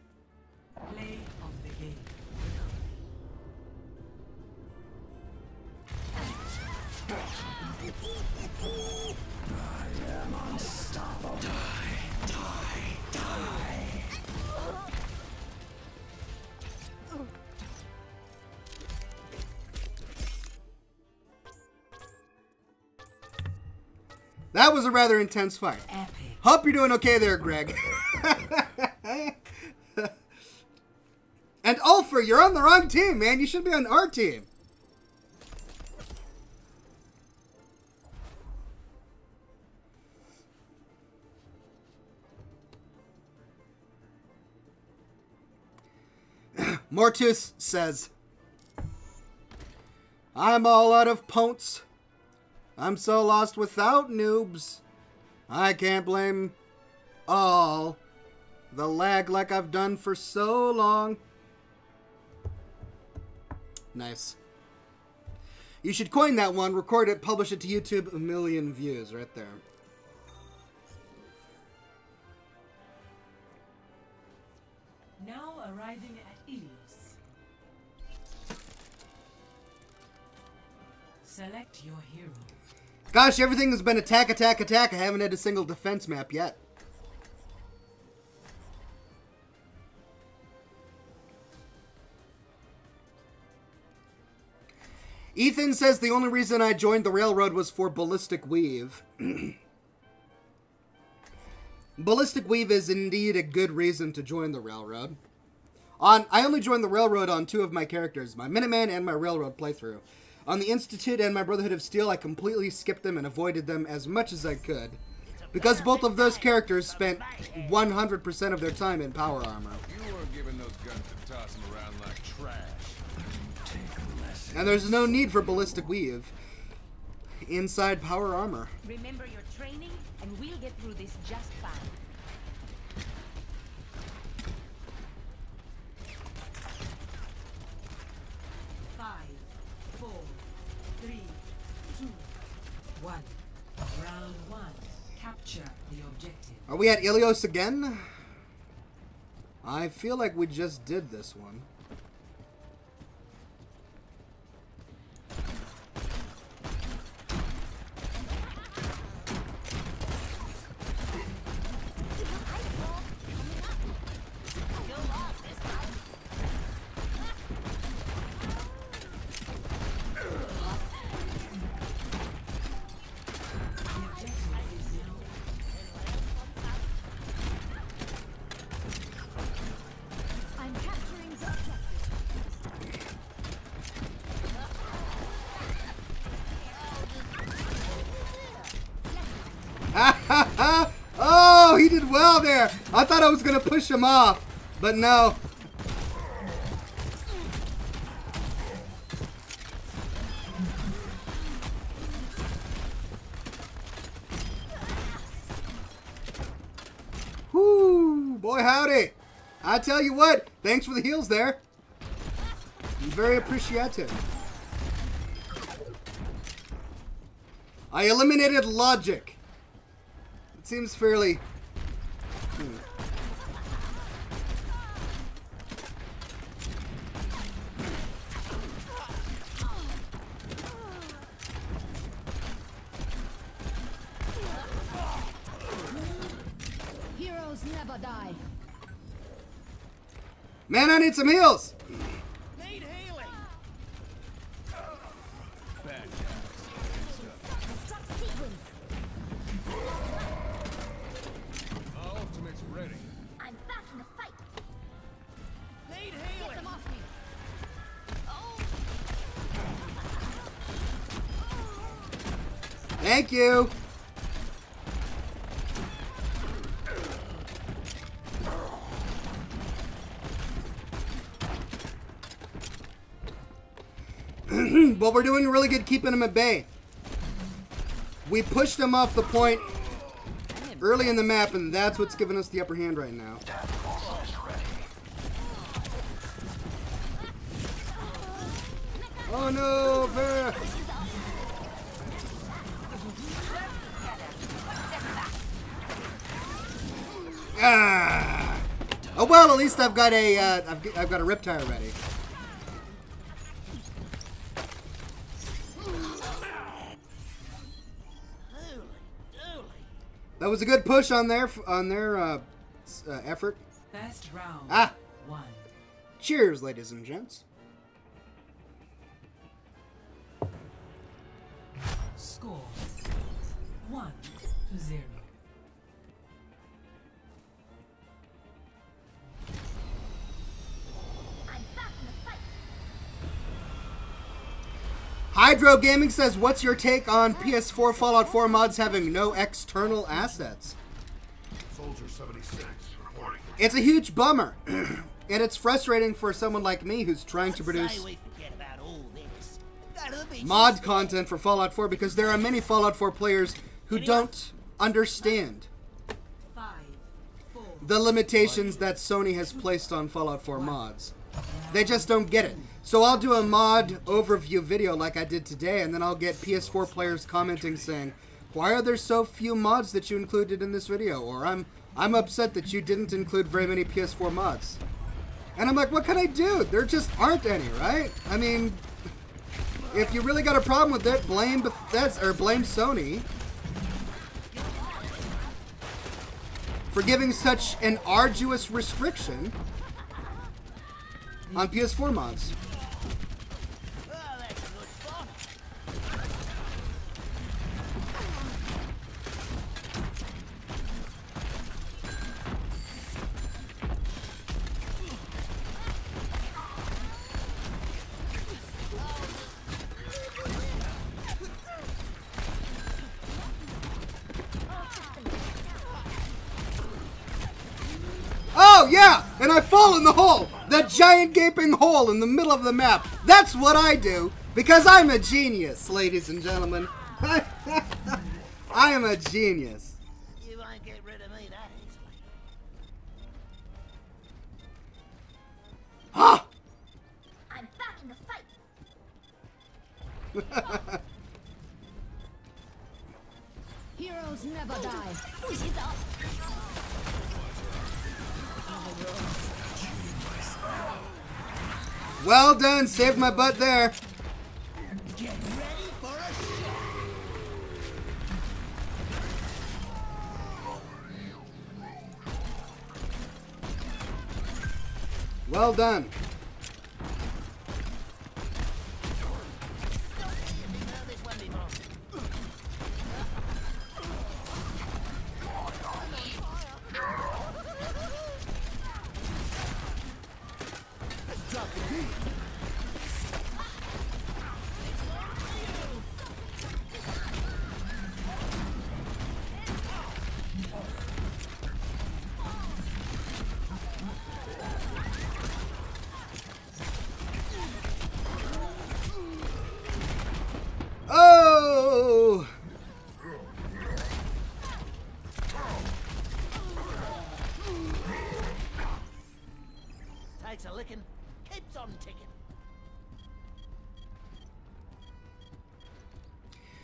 That was a rather intense fight. Hope you're doing okay there, Greg. (laughs) and Ulfer, you're on the wrong team, man. You should be on our team. (clears throat) Mortus says, I'm all out of ponts. I'm so lost without noobs. I can't blame all the lag like I've done for so long. Nice. You should coin that one, record it, publish it to YouTube, a million views right there. Now arriving at Ilios. Select your hero. Gosh, everything has been attack, attack, attack. I haven't had a single defense map yet. Ethan says the only reason I joined the railroad was for Ballistic Weave. (clears throat) Ballistic Weave is indeed a good reason to join the railroad. On I only joined the railroad on two of my characters, my Minuteman and my railroad playthrough. On the Institute and my Brotherhood of Steel, I completely skipped them and avoided them as much as I could. Because both of those characters spent 100% of their time in power armor. And there's no need for Ballistic Weave inside power armor. Remember your training, and we'll get through this just fine. Five, four, three, two, one. Round one. Capture the objective. Are we at Ilios again? I feel like we just did this one. He there. I thought I was going to push him off, but no. Whoo, boy howdy. I tell you what, thanks for the heals there. I'm Very appreciative. I eliminated logic. It seems fairly. hmm. Heroes never die. Man, I need some heals. Need healing. Bad Destruct sequence. Our ultimate's ready. I'm back in the fight. Need Get healing. them off me. Thank you. Doing really good keeping him at bay. We pushed him off the point early in the map, and that's what's giving us the upper hand right now. Oh no, Vera! Ah! Oh well, at least I've got a uh, I've, g- I've got a Riptire ready. Was a good push on their on their uh, uh, effort. First round. Ah. One. Cheers, ladies and gents. Hydro Gaming says, "What's your take on PS4 Fallout 4 mods having no external assets?" Soldier 76 reporting. It's a huge bummer, (clears throat) and it's frustrating for someone like me who's trying to produce Say we forget about all this. Go to the beach mod content for Fallout 4 because there are many Fallout 4 players who don't understand the limitations that Sony has placed on Fallout 4 mods. They just don't get it. So I'll do a mod overview video like I did today, and then I'll get PS4 players commenting saying, "Why are there so few mods that you included in this video?" Or "I'm I'm upset that you didn't include very many PS4 mods." And I'm like, "What can I do? There just aren't any, right? I mean, if you really got a problem with it, blame Bethesda or blame Sony." For giving such an arduous restriction on PS4 mods. I fall in the hole! That giant gaping hole in the middle of the map. That's what I do, because I'm a genius, ladies and gentlemen. (laughs) I am a genius. You Ah! I'm back in the fight. (laughs) Heroes never die. Well done, saved my butt there. Well done.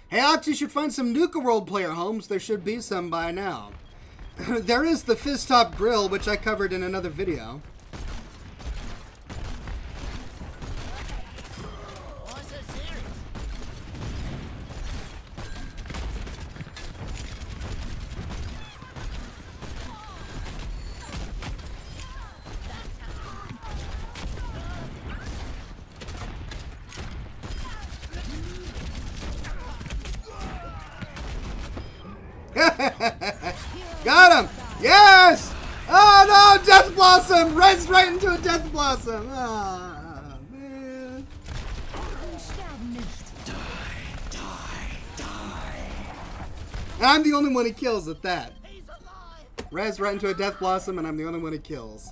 Hey, Ox, you should find some Nuka World player homes. There should be some by now. (laughs) there is the Fizz Top Grill, which I covered in another video. One he kills at that. Res right into a Death Blossom, and I'm the only one he kills.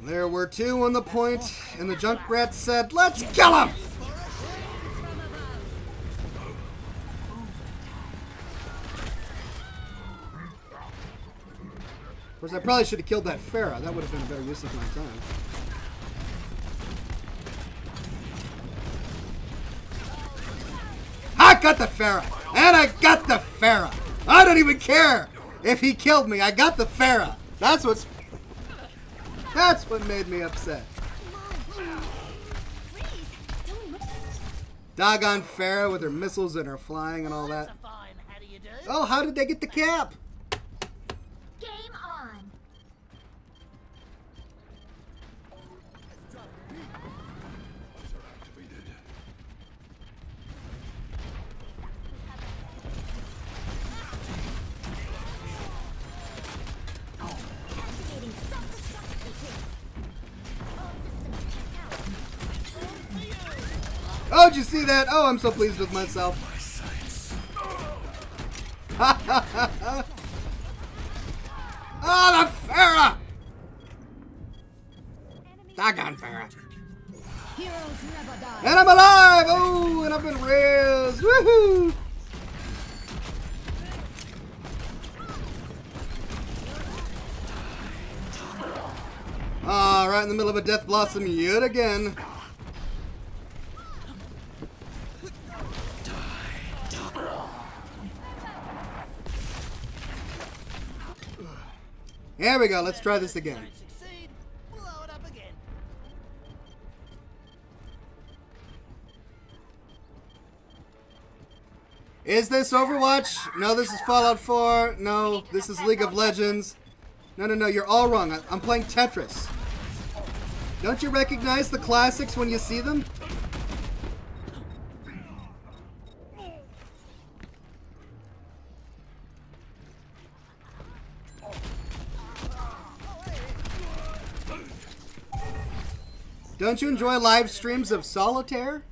There were two on the point, and the Junkrat said, Let's kill him! Of course, I probably should have killed that Pharah. That would have been a better use of my time. Got the Pharah! And I got the Pharah! I don't even care if he killed me. I got the Pharah. That's what's... That's what made me upset. Doggone Pharah with her missiles and her flying and all that. Fine, how do you do? Oh, how did they get the cap? Oh, did you see that? Oh, I'm so pleased with myself. oh, (laughs) the Pharah! Doggone Pharah. Heroes never die. And I'm alive! Oh, and I've been raised! Woohoo! Ah, right in the middle of a Death Blossom yet again. There we go. Let's try this again. Is this Overwatch? No, this is Fallout 4. No, this is League of Legends. No, no, no, you're all wrong. I'm playing Tetris. Don't you recognize the classics when you see them? Don't you enjoy live streams of Solitaire?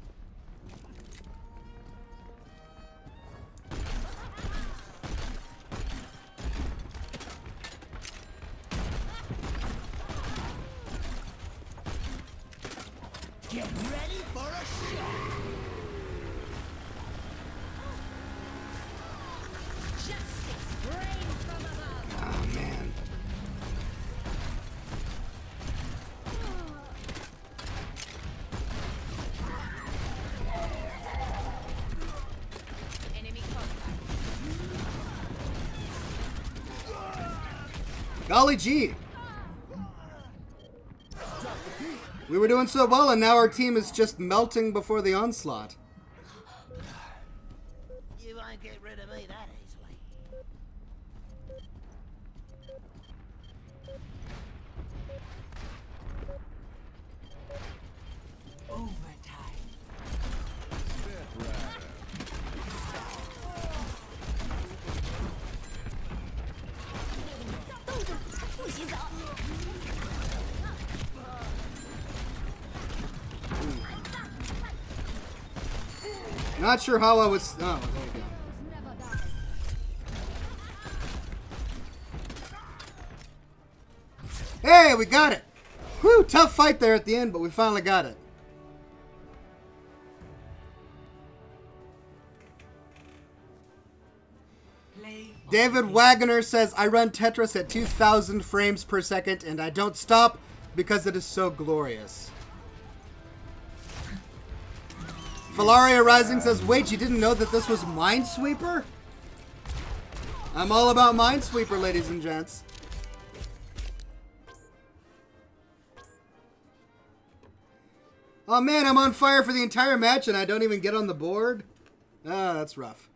We were doing so well, and now our team is just melting before the onslaught. Not sure how I was. Oh, there you go. Hey, we got it! Whew, tough fight there at the end, but we finally got it. David Wagner says, I run Tetris at 2,000 frames per second and I don't stop because it is so glorious. Valaria Rising says, wait, you didn't know that this was Minesweeper? I'm all about Minesweeper, ladies and gents. Oh man, I'm on fire for the entire match and I don't even get on the board? Ah, that's rough.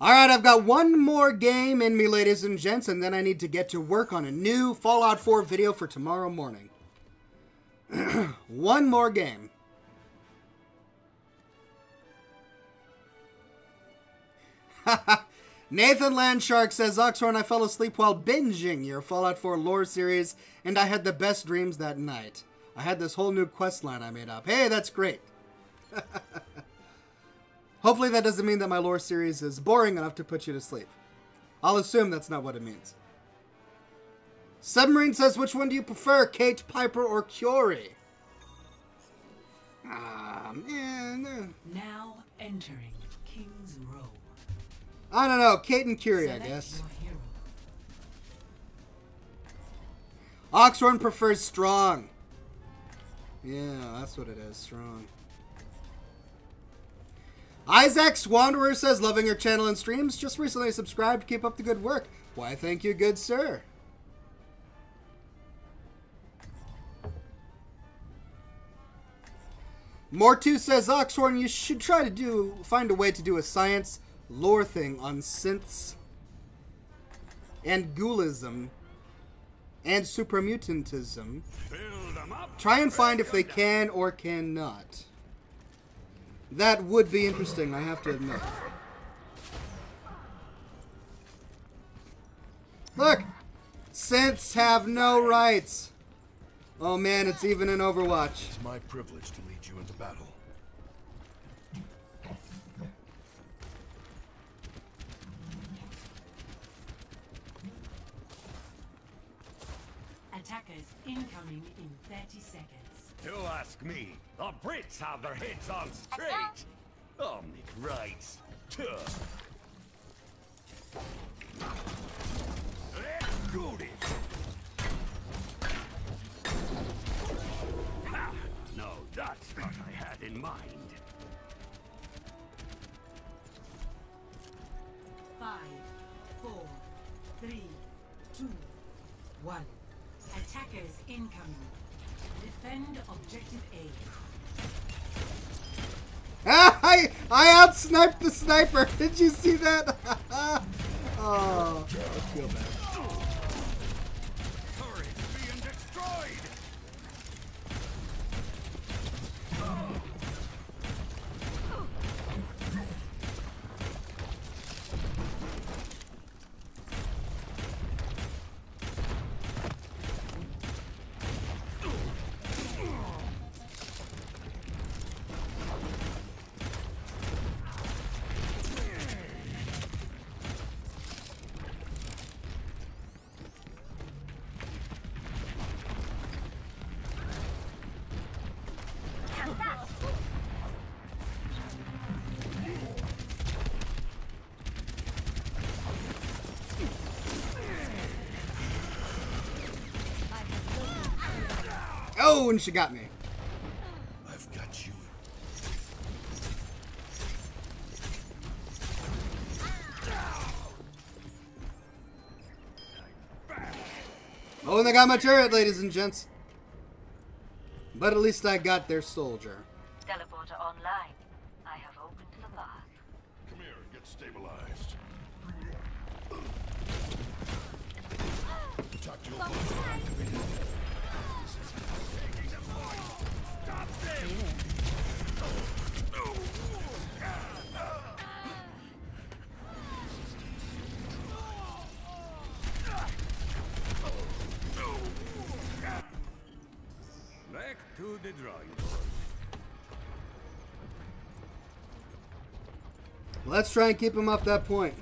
All right, I've got one more game in me, ladies and gents, and then I need to get to work on a new Fallout 4 video for tomorrow morning. (clears throat) one more game. (laughs) Nathan Landshark says, Oxhorn, I fell asleep while binging your Fallout 4 lore series, and I had the best dreams that night. I had this whole new quest line I made up. Hey, that's great. (laughs) Hopefully that doesn't mean that my lore series is boring enough to put you to sleep. I'll assume that's not what it means. Submarine says, which one do you prefer, Kate, Piper, or Curie? Ah, man. Now entering King's Row. I don't know. Kate and Curie, I guess. Oxhorn prefers strong. Yeah, that's what it is. Strong. Isaac Swanderer says, loving your channel and streams. Just recently subscribed. Keep up the good work. Why, thank you, good sir. Mortu says, Oxhorn, you should try to do find a way to do a science lore thing on synths and ghoulism and supermutantism. Try and find if they can or cannot. That would be interesting, I have to admit. Look! Synths have no rights! Oh man, it's even in Overwatch. It's my privilege to lead you into battle. Attackers incoming in 30 seconds. You ask me. The Brits have their heads on straight. Nick Rice. Let's do this. Ha! No, that's what I had in mind. Five, four, three, two, one. Attackers incoming. Defend objective A. Ah, (laughs) I, I outsniped the sniper. (laughs) Did you see that? (laughs) oh, I feel bad. She got me. I've got you. Oh, and they got my turret, ladies and gents. But at least I got their soldier. To the drawing board. Let's try and keep him off that point.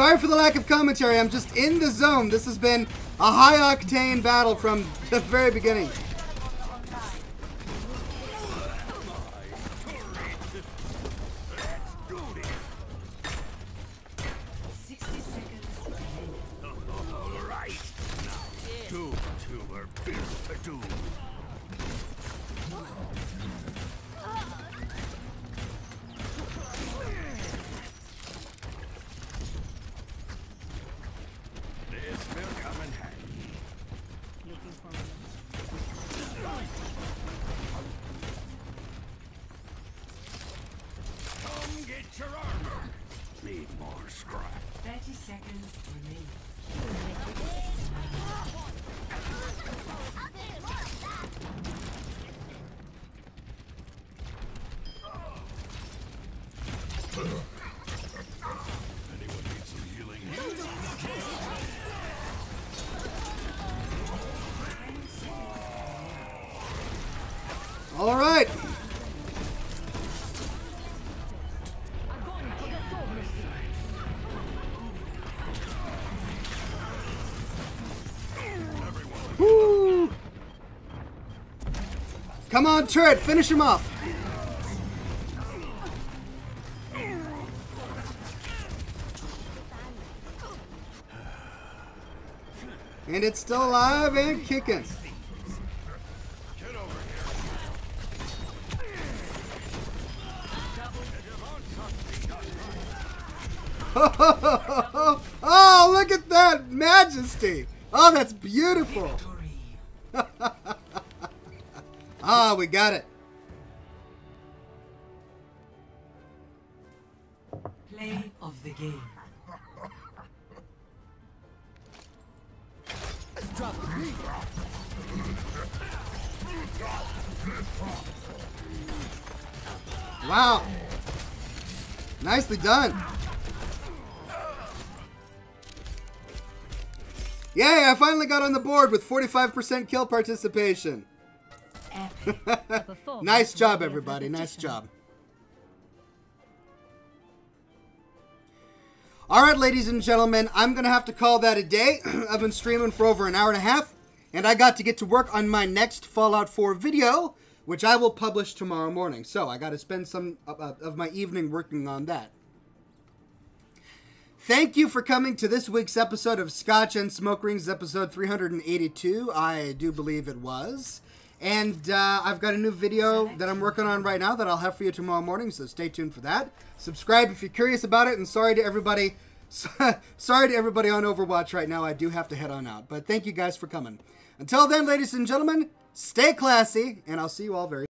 Sorry for the lack of commentary. I'm just in the zone. This has been a high octane battle from the very beginning. Seconds Come on, turret, finish him off. And it's still alive and kicking. (laughs) Oh, look at that majesty. Got it. Play of the game. Drop me. Wow. Nicely done. Yay, I finally got on the board with 45% kill participation. (laughs) nice job, everybody. Nice job. All right, ladies and gentlemen, I'm going to have to call that a day. (clears throat) I've been streaming for over an hour and a half, and I got to get to work on my next Fallout 4 video, which I will publish tomorrow morning. So I got to spend some uh, of my evening working on that. Thank you for coming to this week's episode of Scotch and Smoke Rings, episode 382. I do believe it was. And uh, I've got a new video that I'm working on right now that I'll have for you tomorrow morning, so stay tuned for that. Subscribe if you're curious about it, and sorry to everybody. (laughs) sorry to everybody on Overwatch right now. I do have to head on out, but thank you guys for coming. Until then, ladies and gentlemen, stay classy, and I'll see you all very